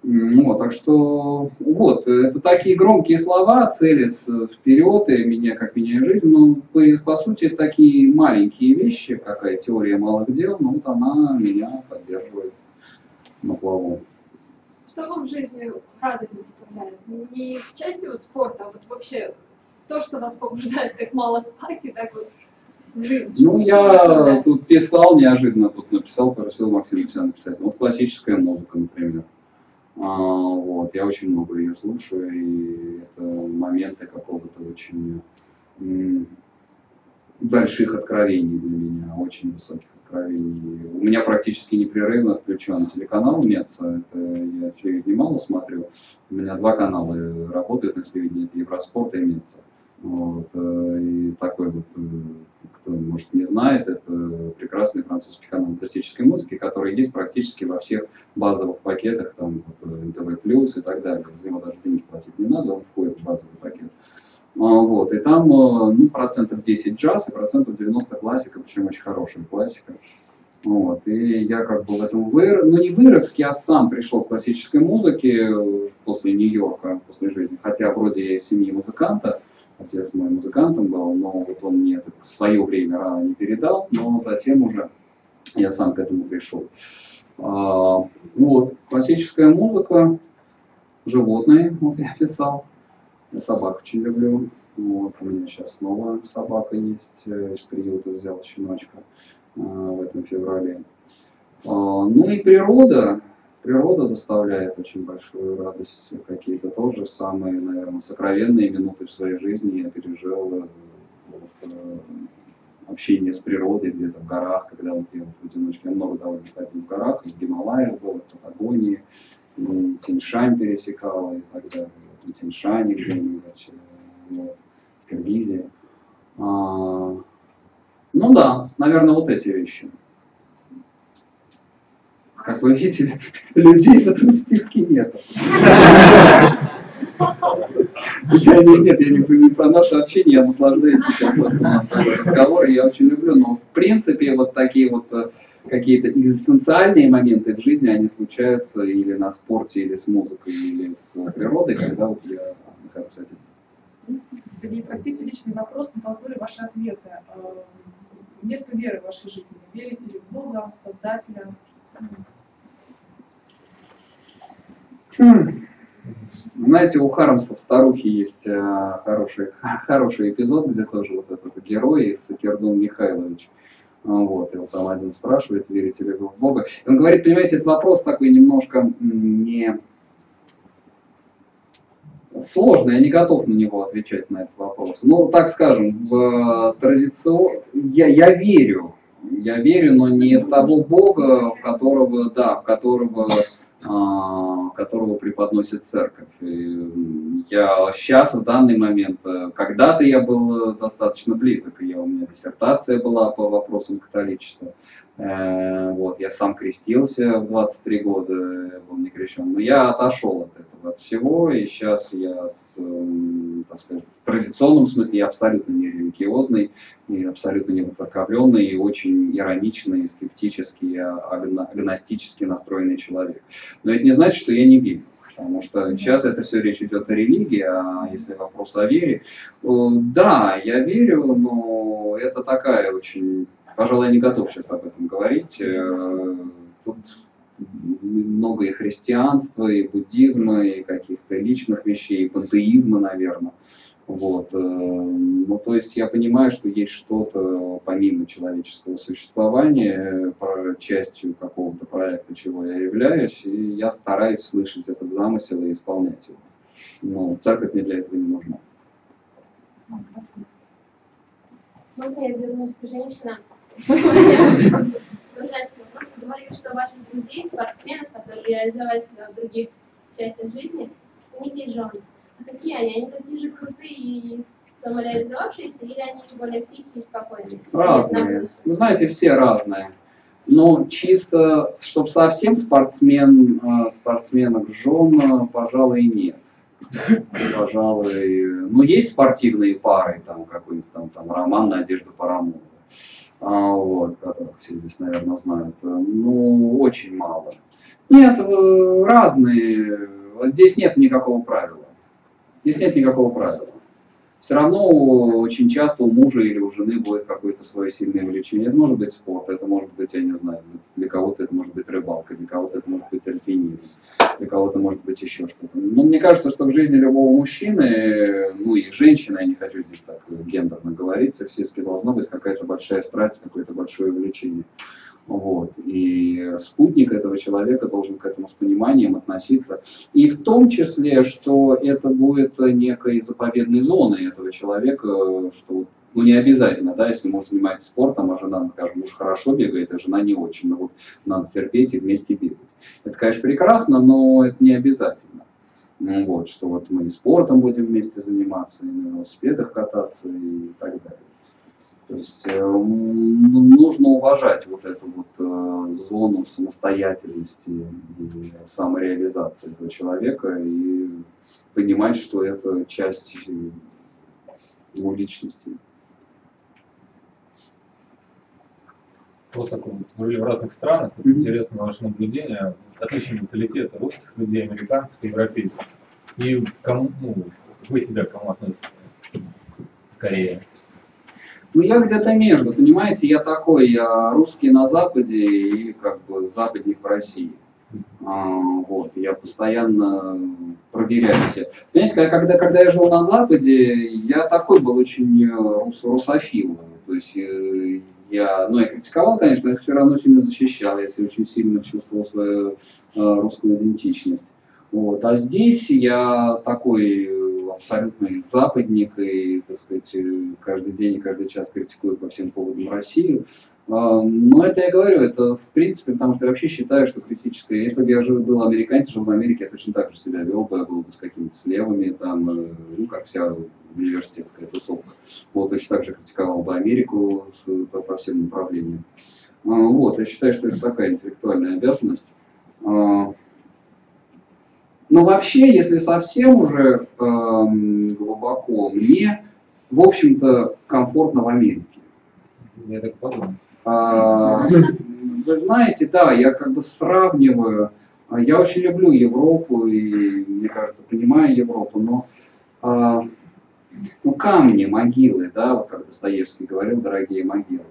Ну, так что вот, это такие громкие слова, целят вперед, и меня, как меняет жизнь, но по, по сути это такие маленькие вещи, какая теория малых дел, но вот она меня поддерживает на плаву. Что вам в жизни радость доставляет? Не в части вот спорта, а вот вообще то, что вас побуждает так мало спать и так вот Жизнь, ну, я тут писал неожиданно, тут написал, попросил Максима написать. Вот классическая музыка, например. А, вот, я очень много ее слушаю, и это моменты какого-то очень больших откровений для меня, очень высоких откровений. У меня практически непрерывно включен телеканал МЕЦа, это я телевидение мало смотрю. У меня два канала работают на телевидении, это Евроспорт и МЕЦа. Вот, э, и такой вот, э, кто, может, не знает, это прекрасный французский канал классической музыки, который есть практически во всех базовых пакетах, там, вот, НТВ+, и так далее. За него даже деньги платить не надо, он входит в базовый пакет. А, вот, и там ну, процентов 10 джаз и процентов 90 классика, причем очень хорошая классика. Вот, и я как бы в этом вырос, ну не вырос, я сам пришел к классической музыке после Нью-Йорка, после жизни, хотя вроде я из семьи музыканта, отец мой музыкантом был, но вот он мне это свое время рано не передал, но затем уже я сам к этому пришел. А, вот, классическая музыка, животные, вот я писал, я собак очень люблю, вот, у меня сейчас снова собака есть, из приюта взял щеночка а, в этом феврале. А, ну и природа, природа доставляет очень большую радость. Какие-то тоже самые, наверное, сокровенные минуты в своей жизни я пережил э, вот, э, общение с природой где-то в горах, когда вот я вот в одиночке, я много довольно ходил в горах, в Гималаях был, в Патагонии, ну, Тиньшань пересекал и так далее, вот, в Тиньшане где-нибудь, вот, в Киргизии. А, ну да, наверное, вот эти вещи. Как вы видите, людей в этом списке нет. Я не, нет, я не, не про наше общение, я наслаждаюсь сейчас разговором, я очень люблю, но в принципе вот такие вот э, какие-то экзистенциальные моменты в жизни, они случаются или на спорте, или с музыкой, или с природой, когда вот я нахожусь один. Сергей, простите личный вопрос, но толкнули ваши ответы. Э, место веры в вашей жизни. Верите ли в Бога, в Создателя? Хм. Знаете, у Хармса в «Старухе» есть э, хороший, хороший эпизод, где тоже вот этот герой, Сакердун Михайлович. И вот там один спрашивает, верите ли вы в Бога. Он говорит, понимаете, этот вопрос такой немножко не сложный, я не готов на него отвечать на этот вопрос. Ну, так скажем, в традицион... я, я верю, я верю, но не в того Бога, в которого, да, в которого а, которого преподносит церковь. И я сейчас, в данный момент, э, когда-то я был достаточно близок, я, у меня диссертация была по вопросам католичества. Э, вот, я сам крестился в 23 года, был не крещен, но я отошел от этого, от всего, и сейчас я, с, так сказать, в традиционном смысле я абсолютно не религиозный, и абсолютно не воцерковленный, и очень ироничный, скептический, агностически настроенный человек. Но это не значит, что я не верю. Потому что сейчас это все речь идет о религии, а если вопрос о вере, да, я верю, но это такая очень Пожалуй, не готов сейчас об этом говорить. Э, тут много и христианства, и буддизма, и каких-то личных вещей, и пантеизма, наверное. Вот. Э, ну, то есть я понимаю, что есть что-то помимо человеческого существования, частью какого-то проекта, чего я являюсь, и я стараюсь слышать этот замысел и исполнять его. Но церковь мне для этого не нужна. Можно я вернусь к женщинам? Говорили, что ваших друзей, спортсменов, которые реализовали себя в других частях жизни, у них есть жены. А какие они? Они такие же крутые и самореализовавшиеся, или они более тихие и спокойные? Разные. Вы знаете, все разные. Но чисто, чтобы совсем спортсмен, э, спортсменок жен, пожалуй, нет. Пожалуй, ну есть спортивные пары, там какой-нибудь там, там Роман, Надежда Парамонова а, вот, которых все здесь, наверное, знают, ну, очень мало. Нет, э, разные, здесь нет никакого правила. Здесь нет никакого правила все равно очень часто у мужа или у жены будет какое-то свое сильное увлечение. Это может быть спорт, это может быть, я не знаю, для кого-то это может быть рыбалка, для кого-то это может быть альпинизм, для кого-то может быть еще что-то. Но мне кажется, что в жизни любого мужчины, ну и женщины, я не хочу здесь так гендерно говорить, сексистски, должна быть какая-то большая страсть, какое-то большое увлечение. Вот. И спутник этого человека должен к этому с пониманием относиться. И в том числе, что это будет некой заповедной зоной этого человека, что Ну, не обязательно, да, если муж занимается спортом, а жена, скажем, муж хорошо бегает, а жена не очень, но вот надо терпеть и вместе бегать. Это, конечно, прекрасно, но это не обязательно. Ну, вот, что вот мы и спортом будем вместе заниматься, и на велосипедах кататься и так далее. То есть э, нужно уважать вот эту вот э, зону самостоятельности и самореализации этого человека и понимать, что это часть его личности. Вот такой вот. Вы жили в разных странах. Mm-hmm. Интересно ваше наблюдение. Отличие менталитета русских людей, американцев, европейцев. И кому, ну, вы себя к кому относите? Скорее. Ну, я где-то между, понимаете, я такой, я русский на Западе и как бы западник в России. А, вот, я постоянно проверяю все. Понимаете, когда, когда я жил на Западе, я такой был очень э, рус, русофил. То есть э, я, ну, я критиковал, конечно, но все равно сильно защищал, я очень сильно чувствовал свою э, русскую идентичность. Вот. А здесь я такой абсолютный западник и, так сказать, каждый день и каждый час критикую по всем поводам Россию. А, но это я говорю, это в принципе, потому что я вообще считаю, что критическое, если бы я жил, был американец, жил в Америке, я точно так же себя вел бы, я был бы с какими-то слевами, там, э, ну, как вся университетская тусовка. Вот, точно так же критиковал бы Америку по, по всем направлениям. А, вот, я считаю, что это такая интеллектуальная обязанность. Но вообще, если совсем уже эм, глубоко, мне, в общем-то, комфортно в Америке. Я так подумал. А, вы знаете, да, я как бы сравниваю. Я очень люблю Европу и, мне кажется, понимаю Европу, но а, ну, камни, могилы, да, вот как Достоевский говорил, дорогие могилы.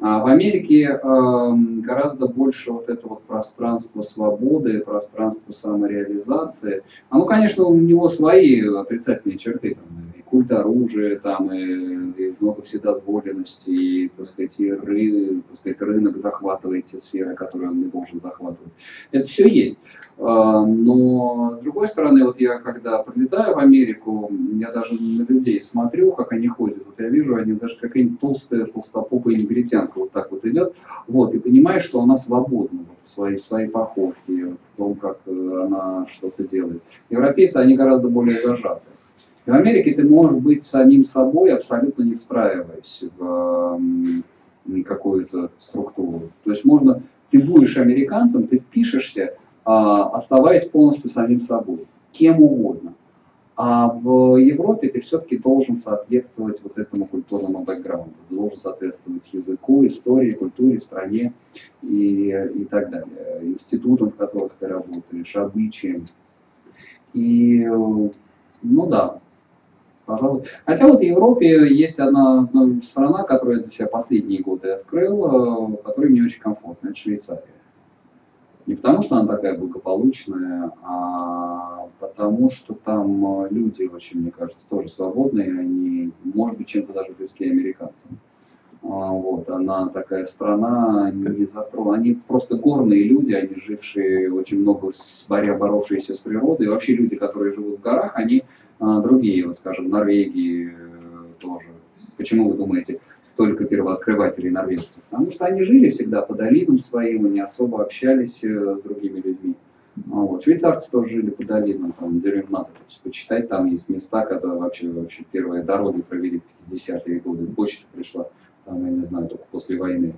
А в Америке э, гораздо больше вот это вот пространство свободы, пространство самореализации. Оно, конечно, у него свои отрицательные черты. Там, культ оружия, там, и, и много вседозволенности, и, так сказать, и ры, так сказать, рынок захватывает те сферы, которые он не должен захватывать. Это все есть. А, но, с другой стороны, вот я когда прилетаю в Америку, я даже на людей смотрю, как они ходят. Вот я вижу, они даже какая-нибудь толстая, толстопупая негритянка вот так вот идет. Вот, и понимаешь, что она свободна вот, в своей, в своей походке, в том, как э, она что-то делает. Европейцы, они гораздо более зажаты. И в Америке ты можешь быть самим собой, абсолютно не встраиваясь в какую-то структуру. То есть можно, ты будешь американцем, ты впишешься, а, оставаясь полностью самим собой, кем угодно. А в Европе ты все-таки должен соответствовать вот этому культурному бэкграунду, должен соответствовать языку, истории, культуре, стране и, и так далее, институтам, в которых ты работаешь, обычаям. И, ну да, пожалуй. Хотя вот в Европе есть одна, одна страна, которую я для себя последние годы открыл, которая мне очень комфортна, это Швейцария. Не потому, что она такая благополучная, а потому, что там люди очень, мне кажется, тоже свободные, они, может быть, чем-то даже близкие американцам. А, вот, она такая страна, не затронула, они просто горные люди, они жившие очень много, боря, боровшиеся с природой, и вообще люди, которые живут в горах, они а, другие, вот скажем, Норвегии э, тоже. Почему вы думаете, столько первооткрывателей норвежцев? Потому что они жили всегда по долинам своим, они особо общались э, с другими людьми. А вот. Швейцарцы тоже жили по долинам, там, деревьям надо почитать, там есть места, когда вообще, вообще первые дороги провели в 50-е годы, почта пришла, там, я не знаю, только после войны.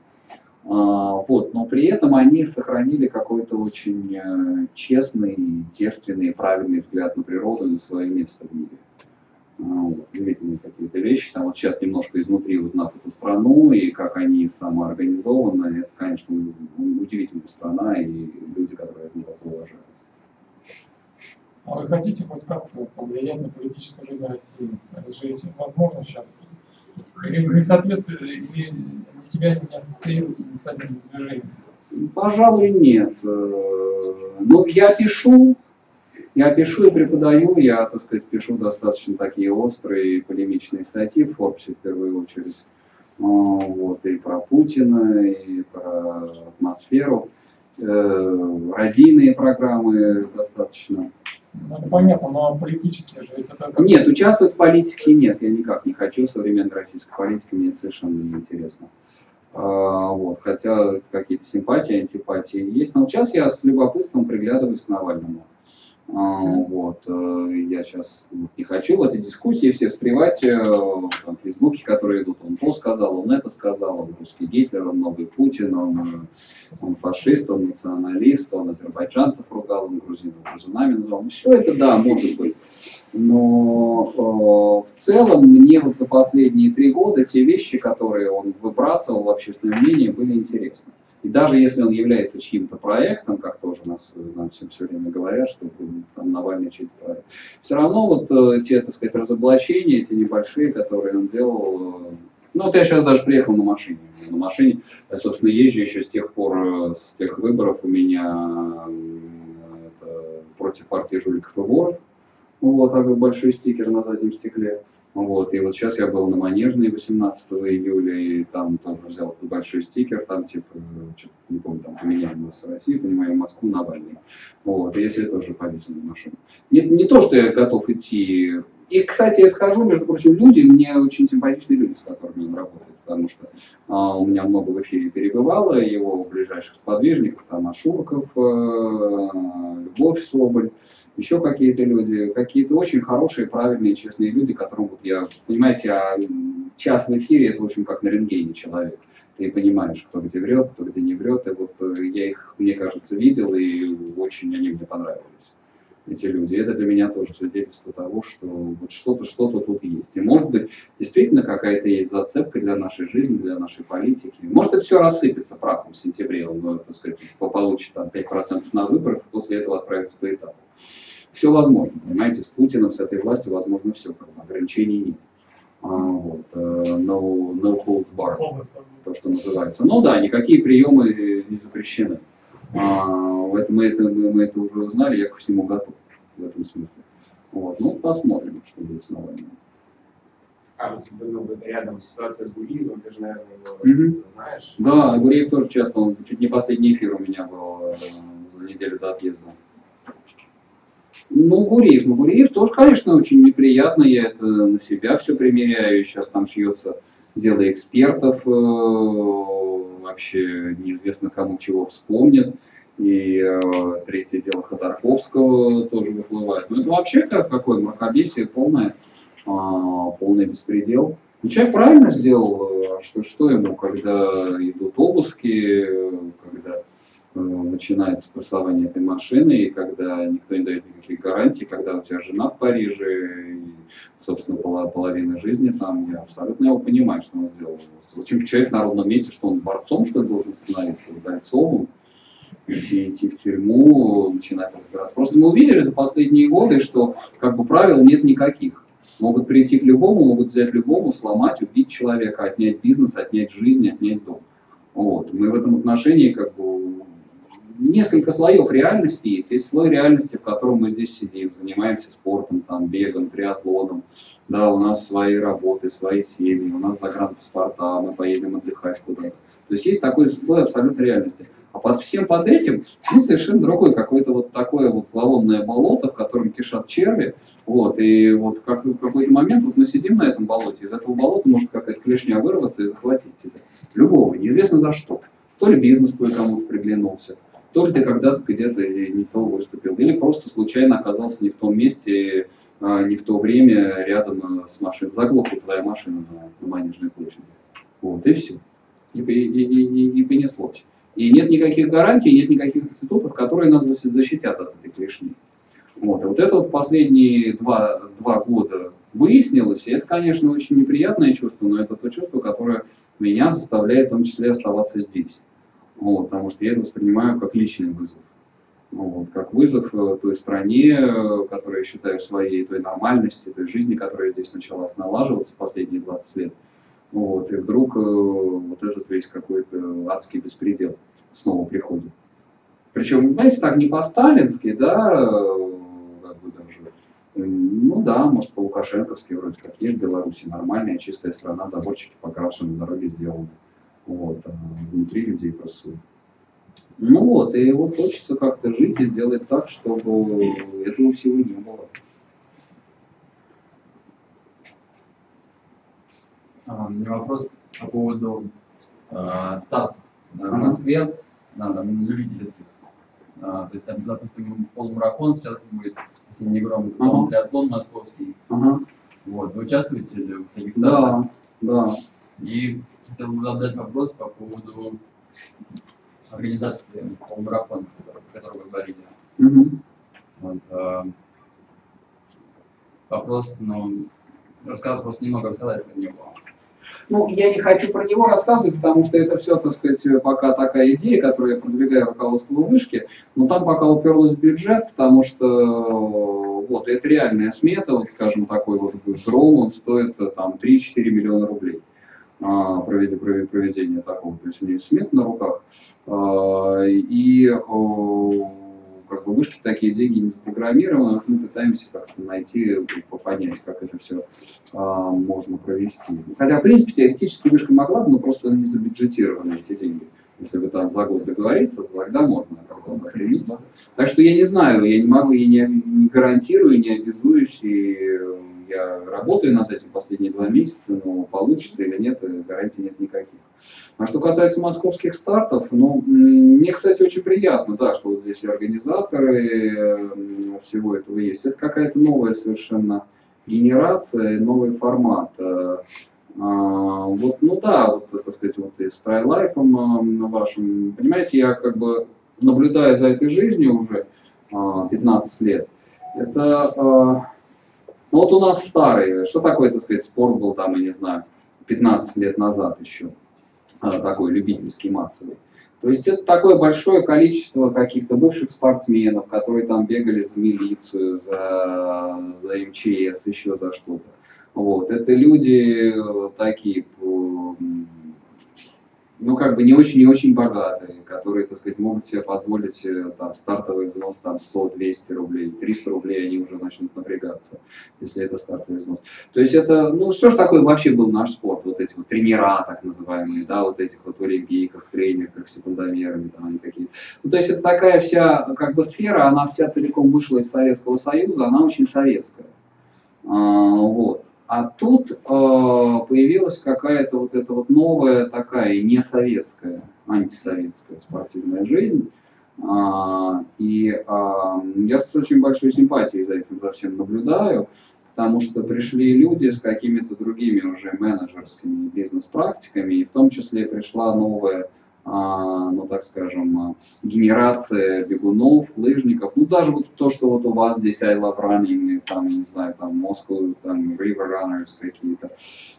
А, вот, но при этом они сохранили какой-то очень э, честный, девственный, правильный взгляд на природу и на свое место в мире. А, удивительные какие-то вещи. Там вот сейчас немножко изнутри узнав эту страну и как они самоорганизованы, это, конечно, удивительная страна и люди, которые это глубоко уважают. А вы хотите хоть как-то повлиять на политическую жизнь России? Это же возможно сейчас или не соответствует, или себя не ассоциирует с одним движением? Пожалуй, нет. Э, ну, я пишу, я пишу и преподаю, я, так сказать, пишу достаточно такие острые полемичные статьи в Форбсе в первую очередь. А, вот, и про Путина, и про атмосферу. Э, радийные программы достаточно это понятно, но политические же ведь это... Нет, участвовать в политике нет, я никак не хочу современной российской политике, мне совершенно не интересно. А, вот, хотя какие-то симпатии, антипатии есть. Но сейчас я с любопытством приглядываюсь к Навальному. А, вот, э, я сейчас не хочу в этой дискуссии все встревать, э, там, в Фейсбуке, которые идут, он то сказал, он это сказал, он русский Гитлер, он новый Путин, он, э, он фашист, он националист, он азербайджанцев ругал, он грузинов грузинами назвал. Ну, все это, да, может быть. Но в целом мне вот за последние три года те вещи, которые он выбрасывал в общественное мнение, были интересны. И даже если он является чьим-то проектом, как тоже нас, нам всем все время говорят, что там Навальный чей-то проект, все равно вот э, те, так сказать, разоблачения, эти небольшие, которые он делал, э, ну вот я сейчас даже приехал на машине. На машине, я, собственно, езжу еще с тех пор, э, с тех выборов у меня это, против партии жуликов и воров. Вот такой большой стикер на заднем стекле. Вот, и вот сейчас я был на Манежной 18 июля, и там тоже взял большой стикер, там типа, не помню, там поменяем нас Россию, понимаем, Москву на Навальный. Вот, и я себе тоже повесил на машину. Не, не то, что я готов идти. И, кстати, я скажу, между прочим, люди, мне очень симпатичные люди, с которыми он работает, потому что а, у меня много в эфире перебывало, его ближайших сподвижников, там Ашурков, э, Любовь Соболь, еще какие-то люди, какие-то очень хорошие, правильные, честные люди, которым вот я, понимаете, а час в эфире это, в общем, как на рентгене человек. Ты понимаешь, кто где врет, кто где не врет. И вот э, я их, мне кажется, видел, и очень они мне понравились, эти люди. Это для меня тоже свидетельство того, что вот что-то, что-то тут есть. И может быть, действительно какая-то есть зацепка для нашей жизни, для нашей политики. Может, это все рассыпется прахом в сентябре, он, ну, так сказать, получит там 5% на выборах, и после этого отправится по этапу все возможно. Понимаете, с Путиным, с этой властью возможно все, как бы, ограничений нет. А, вот, э, no, no holds bar, то, что называется. Ну да, никакие приемы не запрещены. А, это, мы, это, мы это уже узнали, я ко всему готов в этом смысле. Вот, ну, посмотрим, что будет с Навальным. А, вот ну, рядом ситуация с Гуриевым, ты же, наверное, его угу. знаешь? Да, Гуриев тоже часто, он чуть не последний эфир у меня был э, за неделю до отъезда. Ну, Гуриев. Ну, Гуриев тоже, конечно, очень неприятно. Я это на себя все примеряю. Сейчас там шьется дело экспертов. Э, вообще неизвестно, кому чего вспомнят. И э, третье дело Ходорковского тоже выплывает. Ну, это вообще как какое мракобесие полное, э, полный беспредел. Ну, человек правильно сделал, э, что, что ему, когда идут обыски, когда Э, начинается прессование этой машины, и когда никто не дает никаких гарантий, когда у тебя жена в Париже, и, собственно, половина жизни там, я абсолютно его понимаю, что он сделал. Зачем человек на ровном месте, что он борцом, что должен становиться, Удальцовым, идти, идти в тюрьму, начинать разбираться. Просто мы увидели за последние годы, что как бы правил нет никаких. Могут прийти к любому, могут взять любому, сломать, убить человека, отнять бизнес, отнять жизнь, отнять дом. Вот. Мы в этом отношении как бы несколько слоев реальности есть. Есть слой реальности, в котором мы здесь сидим, занимаемся спортом, там, бегом, триатлоном. Да, у нас свои работы, свои семьи, у нас загранпаспорта, мы поедем отдыхать куда-то. То есть есть такой слой абсолютной реальности. А под всем под этим есть совершенно другой какое-то вот такое вот зловонное болото, в котором кишат черви. Вот, и вот как, в какой-то момент вот мы сидим на этом болоте, из этого болота может какая-то клешня вырваться и захватить тебя. Любого, неизвестно за что. То ли бизнес твой кому-то приглянулся, то ли ты когда-то где-то не то выступил, или просто случайно оказался не в том месте, а, не в то время рядом а, с машиной. Заглохла твоя машина на, на Манежной площади. Вот, и все. И, и, и, и понеслось. И нет никаких гарантий, нет никаких институтов, которые нас защитят от этой клешни. Вот. И вот это вот в последние два, два года выяснилось, и это, конечно, очень неприятное чувство, но это то чувство, которое меня заставляет в том числе оставаться здесь вот, потому что я это воспринимаю как личный вызов. Вот, как вызов э, той стране, э, которую я считаю своей, той нормальности, той жизни, которая здесь началась налаживаться последние 20 лет. Вот, и вдруг э, вот этот весь какой-то адский беспредел снова приходит. Причем, знаете, так не по-сталински, да, как бы даже, ну да, может по-лукашенковски вроде как есть в Беларуси нормальная, чистая страна, заборчики покрашены, дороги сделаны. Вот, а внутри людей просто Ну вот, и вот хочется как-то жить и сделать так, чтобы этого всего не было. А, у меня вопрос по поводу э, стартов в Москве, да, там, любительских. А, то есть, там, допустим, полумарафон сейчас будет, если не громко, ага. триатлон московский. Ага. Вот, вы участвуете в таких стартах? Да, да. И хотел бы задать вопрос по поводу организации полумарафона, о котором вы говорили. Угу. Вот, э, вопрос, ну, рассказать просто немного рассказать про него. Ну, я не хочу про него рассказывать, потому что это все, так сказать, пока такая идея, которую я продвигаю руководству вышки, но там пока уперлась в бюджет, потому что вот это реальная смета, вот скажем, такой вот дрон, он стоит там 3-4 миллиона рублей а, проведение такого, то есть у есть смета на руках, а, и как бы вышки такие деньги не запрограммированы, мы пытаемся как-то найти, понять, как это все а, можно провести. Хотя, в принципе, теоретически вышка могла бы, но просто не забюджетированы эти деньги. Если вы там за год договориться, то тогда можно, три месяца. Так что я не знаю, я не могу, я не, не гарантирую, не обязуюсь, и я работаю над этим последние два месяца, но получится или нет, гарантий нет никаких. А что касается московских стартов, ну, мне, кстати, очень приятно, да, что вот здесь и организаторы всего этого есть. Это какая-то новая совершенно генерация, новый формат. А, вот, ну да, вот, так сказать, вот и с трайлайфом вашим, понимаете, я как бы наблюдая за этой жизнью уже 15 а, лет, это, ну вот у нас старый, что такое, так сказать, спорт был там, я не знаю, 15 лет назад еще. А, такой любительский, массовый. То есть это такое большое количество каких-то бывших спортсменов, которые там бегали за милицию, за, за МЧС, еще за что-то. Вот. Это люди э, такие ну, как бы не очень не очень богатые, которые, так сказать, могут себе позволить э, там, стартовый взнос там 100-200 рублей, 300 рублей они уже начнут напрягаться, если это стартовый взнос. То есть это, ну, что ж такое вообще был наш спорт, вот эти вот тренера, так называемые, да, вот этих вот олимпийках, тренерах, секундомерами, там они какие-то. Ну, то есть это такая вся, как бы, сфера, она вся целиком вышла из Советского Союза, она очень советская. А, вот. А тут э, появилась какая-то вот эта вот новая такая не советская, антисоветская спортивная жизнь. А, и а, я с очень большой симпатией за этим за всем наблюдаю, потому что пришли люди с какими-то другими уже менеджерскими бизнес-практиками, и в том числе пришла новая ну так скажем, а, генерация бегунов, лыжников, ну даже вот то, что вот у вас здесь I Love Running, там, не знаю, там Moscow, там River Runners какие-то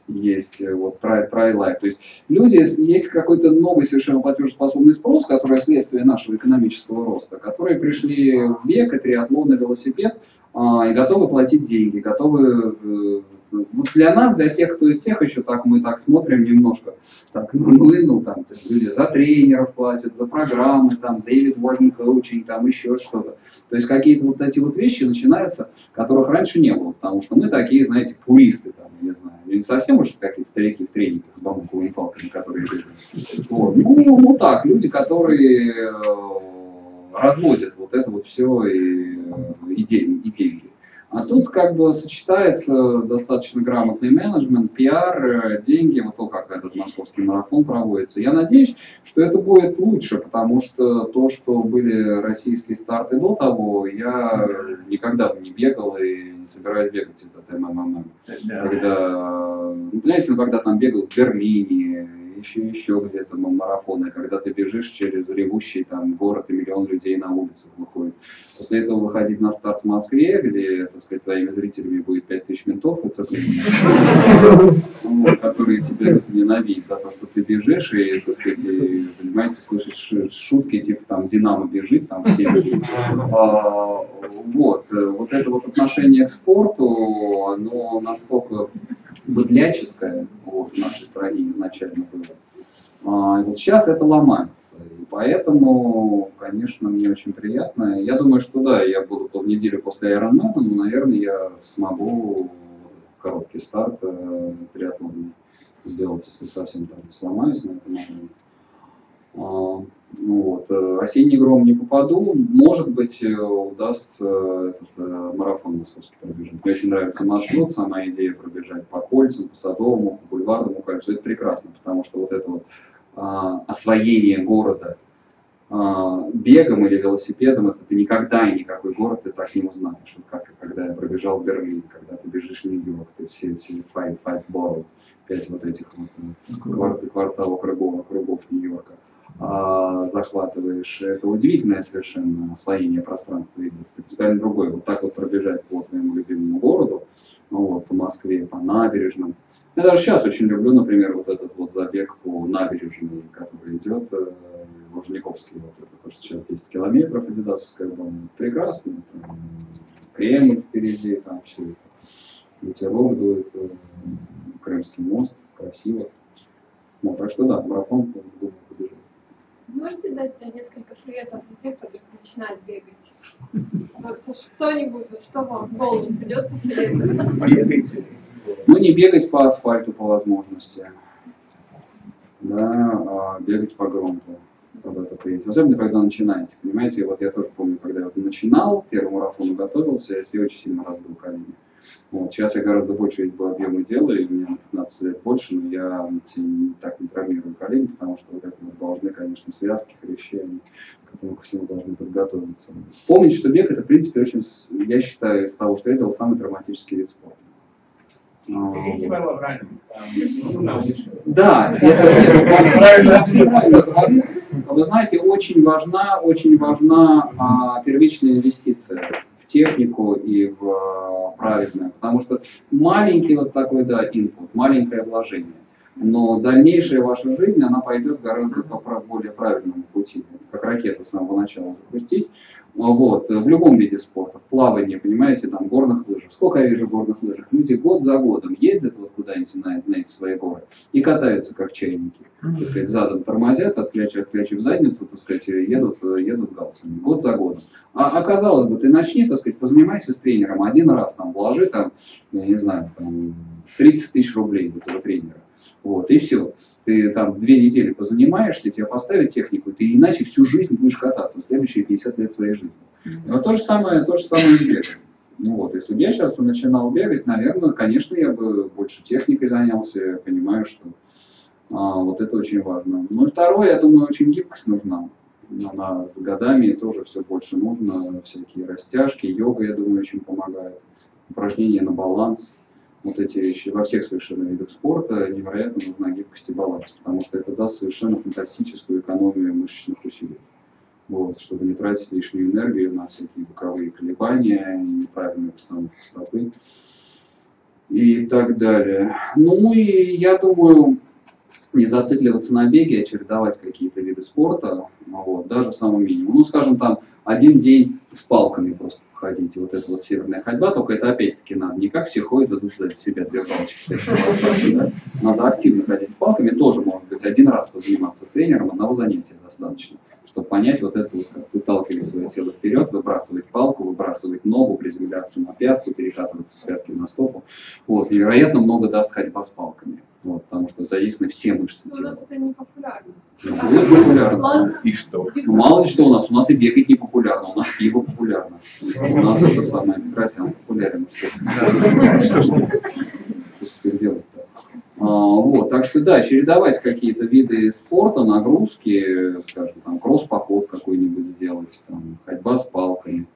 есть, э, вот Try, Try Life, то есть люди, есть какой-то новый совершенно платежеспособный спрос, который следствие нашего экономического роста, которые пришли в бег, и триатлон, и велосипед, а, и готовы платить деньги, готовы вот для нас, для тех, кто из тех еще так мы так смотрим немножко, так, ну, ну, ну там, то есть люди за тренеров платят, за программы, там, David Warning Coaching, там, еще что-то. То есть какие-то вот эти вот вещи начинаются, которых раньше не было, потому что мы такие, знаете, пуристы, там, не знаю, не совсем уж какие-то старики в тренингах с бамбуковыми палками, которые вот. ну, ну так, люди, которые э, разводят вот это вот все и, э, и, деньги, и деньги. А тут как бы сочетается достаточно грамотный менеджмент, пиар, э, деньги, вот то, как этот московский марафон проводится. Я надеюсь, что это будет лучше, потому что то, что были российские старты до того, я никогда бы не бегал и не собираюсь бегать этот МММ. Когда, ну, понимаете, ну, когда там бегал в Берлине, еще, еще где-то марафоны, когда ты бежишь через ревущий там город и миллион людей на улицах выходит. После этого выходить на старт в Москве, где, так сказать, твоими зрителями будет 5000 ментов и которые тебя ненавидят за то, что ты бежишь, и, так сказать, понимаете, слышать шутки, типа там Динамо бежит, там все а, Вот, вот это вот отношение к спорту, оно настолько быдляческое вот, в нашей стране изначально было. А, вот сейчас это ломается. И поэтому, конечно, мне очень приятно. Я думаю, что да, я буду по неделю после Ironman, но, наверное, я смогу короткий старт э, сделать, если совсем там не сломаюсь на этом момент. А, ну, Вот. Э, осенний гром не попаду, может быть, э, удастся этот э, марафон московский пробежать. Мне очень нравится маршрут, сама идея пробежать по кольцам, по Садовому, по Бульварному кольцу. Это прекрасно, потому что вот это вот освоение города а, бегом или велосипедом, это ты никогда и никакой город ты так не узнаешь. Вот как когда я пробежал в Берлин, когда ты бежишь в Нью-Йорк, ты все эти five, five boroughs, пять вот этих вот кварталов, кварталов кругов, кругов Нью-Йорка а, захватываешь. Это удивительное совершенно освоение пространства и принципиально другой. Вот так вот пробежать по твоему любимому городу, ну, вот, по Москве, по набережным. Я даже сейчас очень люблю, например, вот этот вот забег по набережной, который идет э, Лужниковский, вот это то, что сейчас 10 километров Адидасовская бомба. Прекрасно. Там, Кремль впереди, там все это. Ветерок дует, э, Крымский мост, красиво. Ну, так что да, марафон, думаю, побежит. Можете дать несколько советов для тех, кто только начинает бегать? Вот что-нибудь, вот, что вам в голову придет посоветовать? Ну, не бегать по асфальту по возможности. Да, а бегать по грунту. Вот это принято. Особенно, когда начинаете, понимаете? Вот я тоже помню, когда я вот начинал, к первому марафону готовился, я себе очень сильно разбил колени. Вот. Сейчас я гораздо больше видел объема дела, и меня на 15 лет больше, но я так не травмирую колени, потому что вот это вот должны, конечно, связки, хрящи, они к этому ко всему должны подготовиться. Помните, что бег это, в принципе, очень, я считаю, из того, что я делал, самый травматический вид спорта. Да, это правильно. Вы знаете, очень важна, очень важна а, первичная инвестиция в технику и в а, правильное, потому что маленький вот такой, да, инпут, маленькое вложение, но дальнейшая ваша жизнь, она пойдет гораздо по более правильному пути, как ракету с самого начала запустить, вот, в любом виде спорта, в плавании, понимаете, там, горных лыжах. Сколько я вижу горных лыжах? Люди год за годом ездят вот куда-нибудь на, на эти свои горы и катаются как чайники. Так сказать, задом тормозят, отклячив, отклячив задницу, так сказать, едут, едут галсами. Год за годом. А, оказалось бы, ты начни, так сказать, позанимайся с тренером один раз, там, вложи там, я не знаю, там, 30 тысяч рублей в этого тренера. Вот, и все ты там две недели позанимаешься, тебе поставят технику, ты иначе всю жизнь будешь кататься, следующие 50 лет своей жизни. Но то же самое, то же самое и бегать. Ну вот, если бы я сейчас начинал бегать, наверное, конечно, я бы больше техникой занялся, я понимаю, что а, вот это очень важно. Ну и второе, я думаю, очень гибкость нужна. Она с годами тоже все больше нужно, всякие растяжки, йога, я думаю, очень помогает, упражнения на баланс вот эти вещи во всех совершенно видах спорта невероятно нужна гибкость и баланс, потому что это даст совершенно фантастическую экономию мышечных усилий. Вот, чтобы не тратить лишнюю энергию на всякие боковые колебания, неправильную постановку стопы и так далее. Ну и я думаю, не зацикливаться на беге, а чередовать какие-то виды спорта, вот, даже самым минимум. Ну, скажем, там один день с палками просто ходить, вот эта вот северная ходьба, только это опять-таки надо не как все ходят, идут сзади себя две палочки. Надо активно ходить с палками, тоже может быть один раз позаниматься тренером, одного занятия достаточно, чтобы понять вот это вот, как выталкивать свое тело вперед, выбрасывать палку, выбрасывать ногу, приземляться на пятку, перекатываться с пятки на стопу. Вот, невероятно много даст ходьба с палками. Вот, потому что задействованы все мышцы тела. У нас это не популярно. Ну, популярно. И что? Ну, мало ли что у нас. У нас и бегать не популярно, у нас пиво популярно. У нас это самое прекрасное, популярно. Что ж теперь делать вот, так что да, чередовать какие-то виды спорта, нагрузки, скажем, там кросс-поход какой-нибудь делать, там, ходьба с палками.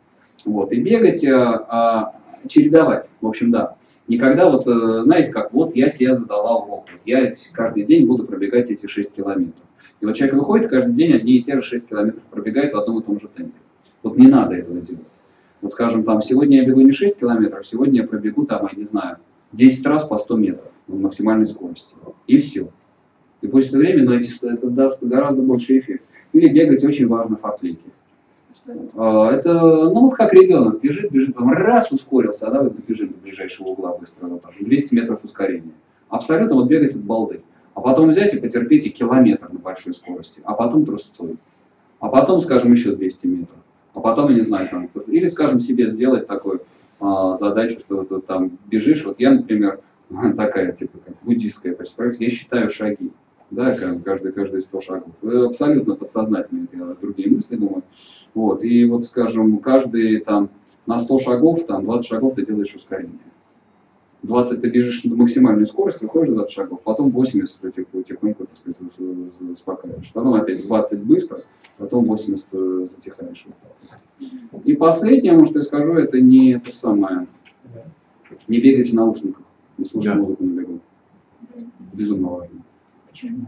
Вот, и бегать, а, а, чередовать. В общем, да, Никогда вот, э, знаете, как вот я себе задала урок, я каждый день буду пробегать эти 6 километров. И вот человек выходит каждый день одни и те же 6 километров пробегает в одном и том же темпе. Вот не надо этого делать. Вот скажем, там, сегодня я бегу не 6 километров, сегодня я пробегу там, я не знаю, 10 раз по 100 метров на максимальной скорости. И все. И после времени ну, это даст гораздо больше эффект. Или бегать очень важно в фортлейке. А, это, ну вот как ребенок бежит, бежит, потом раз ускорился, а давай добежим до ближайшего угла быстро, вот там, 200 метров ускорения. Абсолютно вот бегать от балды. А потом взять и потерпите километр на большой скорости, а потом трусцой. А потом, скажем, еще 200 метров. А потом, я не знаю, там, или, скажем, себе сделать такую а, задачу, что ты там бежишь. Вот я, например, такая, типа, как буддистская, я считаю шаги. да, каждый, каждый 100 шагов. Абсолютно подсознательно, я другие мысли думаю. Вот, и вот, скажем, каждый там на 100 шагов, там 20 шагов ты делаешь ускорение. 20 ты бежишь на максимальную скорость, выходишь 20 шагов, потом 80 потихоньку так сказать, успокаиваешь. Потом опять 20 быстро, потом 80 затихаешь. И последнее, может, я скажу, это не то самое, не бегайте в наушниках, не слушайте да. музыку на бегу. Безумно важно. Почему?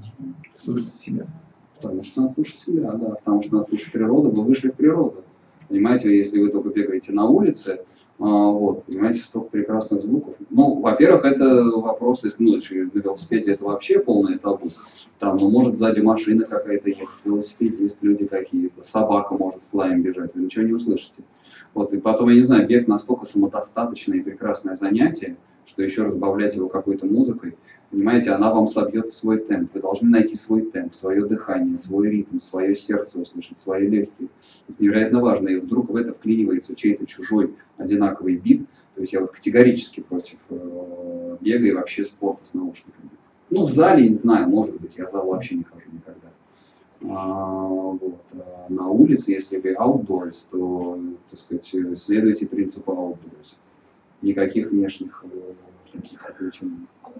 Слушайте себя. Потому что надо слушать себя, да. Потому что надо слушать природу, вы вышли в природу. Понимаете, если вы только бегаете на улице, вот, понимаете, столько прекрасных звуков. Ну, во-первых, это вопрос, если ну, на велосипеде это вообще полное табу. Там, ну, может сзади машина какая-то ехать, велосипедист, люди какие-то, собака может с лаем бежать, вы ничего не услышите. Вот, и потом, я не знаю, бег настолько самодостаточное и прекрасное занятие, что еще разбавлять его какой-то музыкой, понимаете, она вам собьет свой темп. Вы должны найти свой темп, свое дыхание, свой ритм, свое сердце услышать, свои легкие. Это невероятно важно. И вдруг в это вклинивается чей-то чужой одинаковый бит. То есть я вот категорически против э, бега и вообще спорта с наушниками. Ну, в зале, не знаю, может быть, я в зал вообще не хожу никогда. А, вот. а на улице, если вы outdoors, то, так сказать, следуйте принципу outdoors. Никаких внешних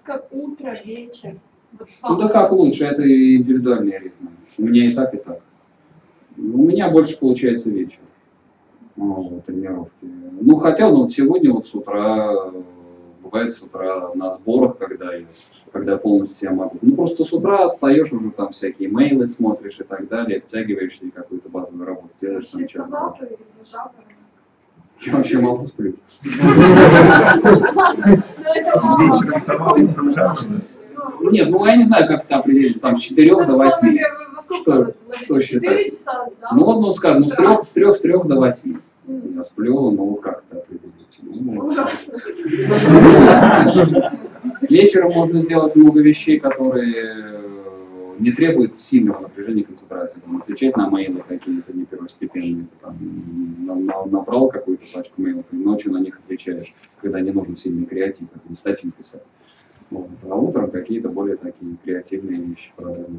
как утро, вечер? Вот ну да как лучше, это индивидуальные ритмы. У меня и так, и так. У меня больше получается вечер. Вот, тренировки. Ну хотя, ну вот сегодня вот с утра, бывает с утра на сборах, когда я, когда полностью себя могу. Ну просто с утра встаешь уже там всякие мейлы смотришь и так далее, втягиваешься и какую-то базовую работу делаешь. Там, что я вообще мало сплю. Вечером сама Нет, ну я не знаю, как это определить, там с 4 до 8. Что, что считать? Ну вот, ну скажем, ну с 3, с 3, с 3 до 8. Я сплю, ну вот как это определить? Ну, Вечером можно сделать много вещей, которые не требует сильного напряжения концентрации. Там, отвечать на мейлы какие-то не первостепенные. Там, набрал какую-то пачку мейлов, и ночью на них отвечаешь, когда не нужен сильный креатив, как статью писать. Вот. А утром какие-то более такие креативные вещи продавать.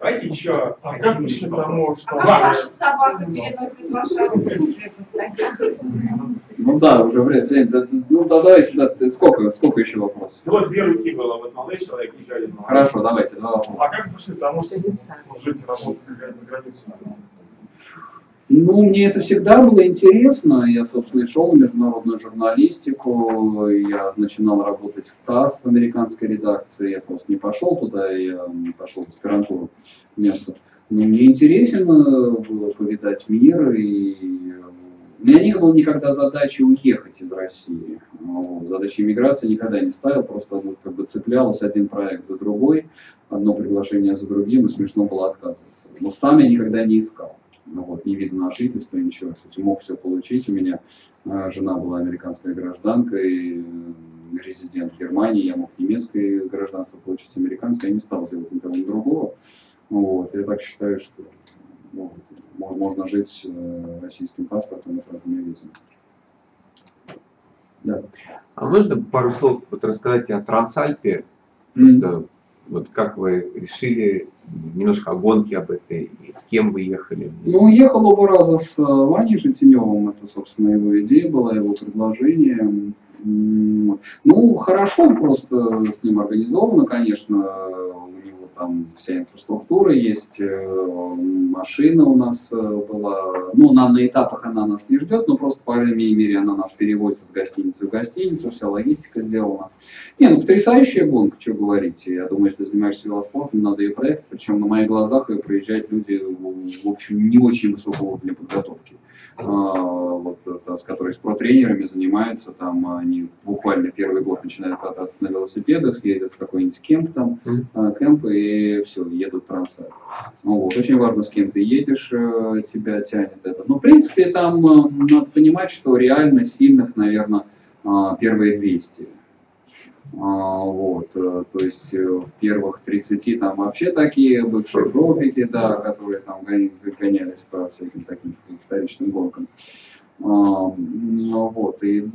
Давайте еще. А как пришли к тому, что... А как ваша собака переносит постоянно? Ну да, уже время. Ну да, давайте, да, сколько, сколько еще вопросов? Ну вот две руки было, вот молодой человек, еще один молодой. Хорошо, давайте, два вопроса. А как пришли к тому, что жить и работать за границей? Ну, мне это всегда было интересно. Я, собственно, и шел в международную журналистику. Я начинал работать в ТАСС, в американской редакции. Я просто не пошел туда, я пошел в аспирантуру место. Но мне интересно было повидать мир, и у меня не было никогда задачи уехать из России. Задачи иммиграции никогда не ставил, просто как бы цеплялся один проект за другой, одно приглашение за другим, и смешно было отказываться. Но сам я никогда не искал ну, вот, не видно на жительство, ничего. Кстати, мог все получить. У меня э, жена была американская гражданка и э, резидент Германии, я мог немецкое гражданство получить, американское, я не стал делать никого другого. Вот. Я так считаю, что ну, можно жить э, российским паспортом и сразу не визами. Да. А можно пару слов вот рассказать о Трансальпе? Mm-hmm. Вот как вы решили немножко о гонке об этой, с кем вы ехали? Ну, ехал оба раза с э, Ваней Житиневым, это, собственно, его идея была, его предложение. Ну, хорошо просто с ним организовано, конечно, там вся инфраструктура есть, э, машина у нас э, была, ну, нам на этапах она нас не ждет, но просто, по крайней мере, она нас перевозит в гостиницу в гостиницу, вся логистика сделана. Не, ну, потрясающая гонка, что говорить. Я думаю, если занимаешься велоспортом, надо ее проект, причем на моих глазах ее проезжают люди, в общем, не очень высокого уровня подготовки. А, вот, с которой с про-тренерами занимаются, там они буквально первый год начинают кататься на велосипедах, ездят в какой-нибудь кемп там, mm-hmm. кемп и все, едут трансат. Ну, вот, очень важно, с кем ты едешь, э, тебя тянет это. Но, в принципе, там э, надо понимать, что реально сильных, наверное, а, первые 200. А, вот, э, то есть э, в первых 30 там вообще такие бывшие профики, да, которые там гонялись по всяким таким вторичным гонкам. А, ну, вот, и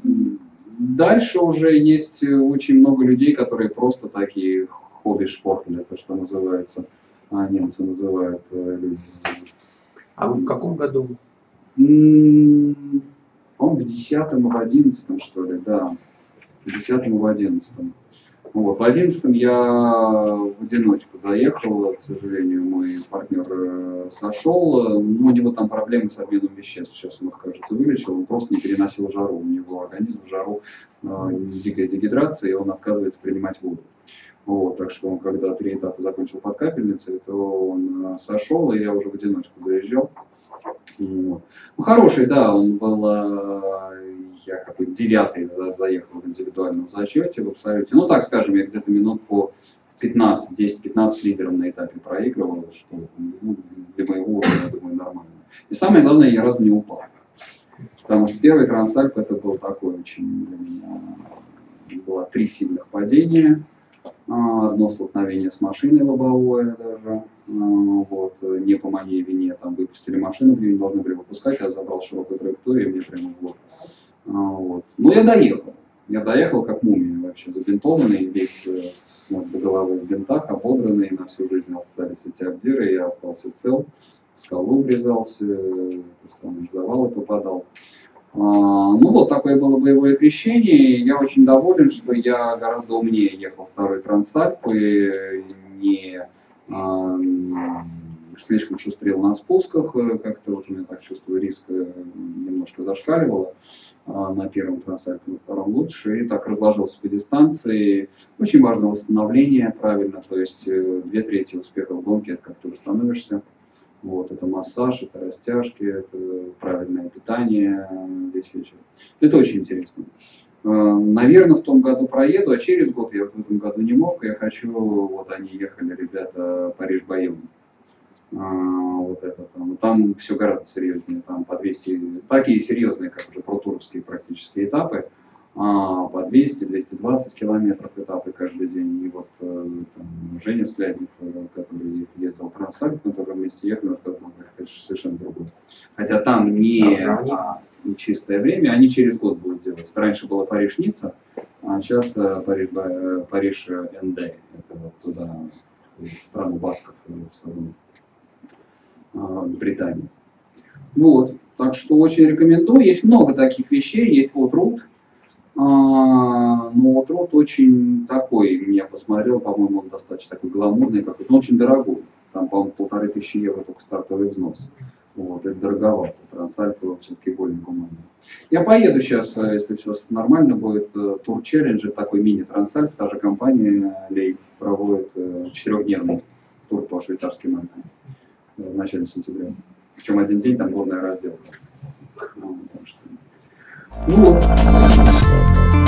дальше уже есть очень много людей, которые просто такие хобби шпорт, или то, что называется, а немцы называют э, люди. А в каком году? По-моему, в десятом и в одиннадцатом, что ли, да. В десятом и в одиннадцатом. Вот. В одиннадцатом я в одиночку заехал, к сожалению, мой партнер э, сошел, но у него там проблемы с обменом веществ, сейчас он их, кажется, вылечил, он просто не переносил жару, у него организм жару, э, дегидрация, и он отказывается принимать воду. Вот, так что он, когда три этапа закончил под капельницей, то он э, сошел, и я уже в одиночку заезжал. Ну, хороший, да, он был, э, я как бы девятый заехал в индивидуальном зачете в абсолюте. Ну, так скажем, я где-то минут по 15, 10-15 лидером на этапе проигрывал, что ну, для моего уровня, я думаю, нормально. И самое главное, я разу не упал. Потому что первый трансальп это был такой очень для меня, было три сильных падения, а, одно столкновение с машиной лобовое даже, а, вот, не по моей вине, там выпустили машину, где не должны были выпускать, я забрал широкую траекторию, мне прямо в. А, вот. Но я доехал. Я доехал как мумия вообще, забинтованный, весь э, с ног до головы в бинтах, ободранный, на всю жизнь остались эти обдиры, я остался цел, в скалу врезался, в завалы попадал. А, ну вот такое было боевое крещение. Я очень доволен, что я гораздо умнее ехал второй трансальп и не а, слишком шустрел на спусках, как-то вот у меня так чувствую, риск э, немножко зашкаливало а, на первом трансальпе, на втором лучше, и так разложился по дистанции. Очень важно восстановление правильно, то есть э, две трети успеха в гонке, это как ты восстановишься. Вот, это массаж, это растяжки, это правильное питание весь вечер. Это очень интересно. Э, Наверное, в том году проеду, а через год я в этом году не мог. Я хочу, вот они ехали, ребята, Париж-Байон. Вот это там. Там все гораздо серьезнее, там по 200, такие серьезные, как уже протуровские практически этапы. А, по 200-220 километров этапы каждый день. И вот э, там, Женя Склядник, э, который ездил в Трансальп, мы тоже вместе ехали, он сказал, это совершенно другое. Хотя там не, а, не чистое время, они через год будут делать. Раньше было Париж-Ницца, а сейчас э, Париж, Париж НД. Это вот туда, в страну Басков, в сторону Британии. Вот, так что очень рекомендую. Есть много таких вещей, есть вот Root, а, но ну, вот рот очень такой, я посмотрел, по-моему, он достаточно такой гламурный какой-то, он очень дорогой. Там, по-моему, полторы тысячи евро только стартовый взнос. Вот, это дороговато. Трансальпа все-таки более гуманный. Я поеду сейчас, э, если все нормально будет, э, тур челлендж, такой мини-трансальп, та же компания Лейк проводит э, четырехдневный тур по швейцарским Альпам в начале сентября. Причем один день там горная разделка. Ну, вот.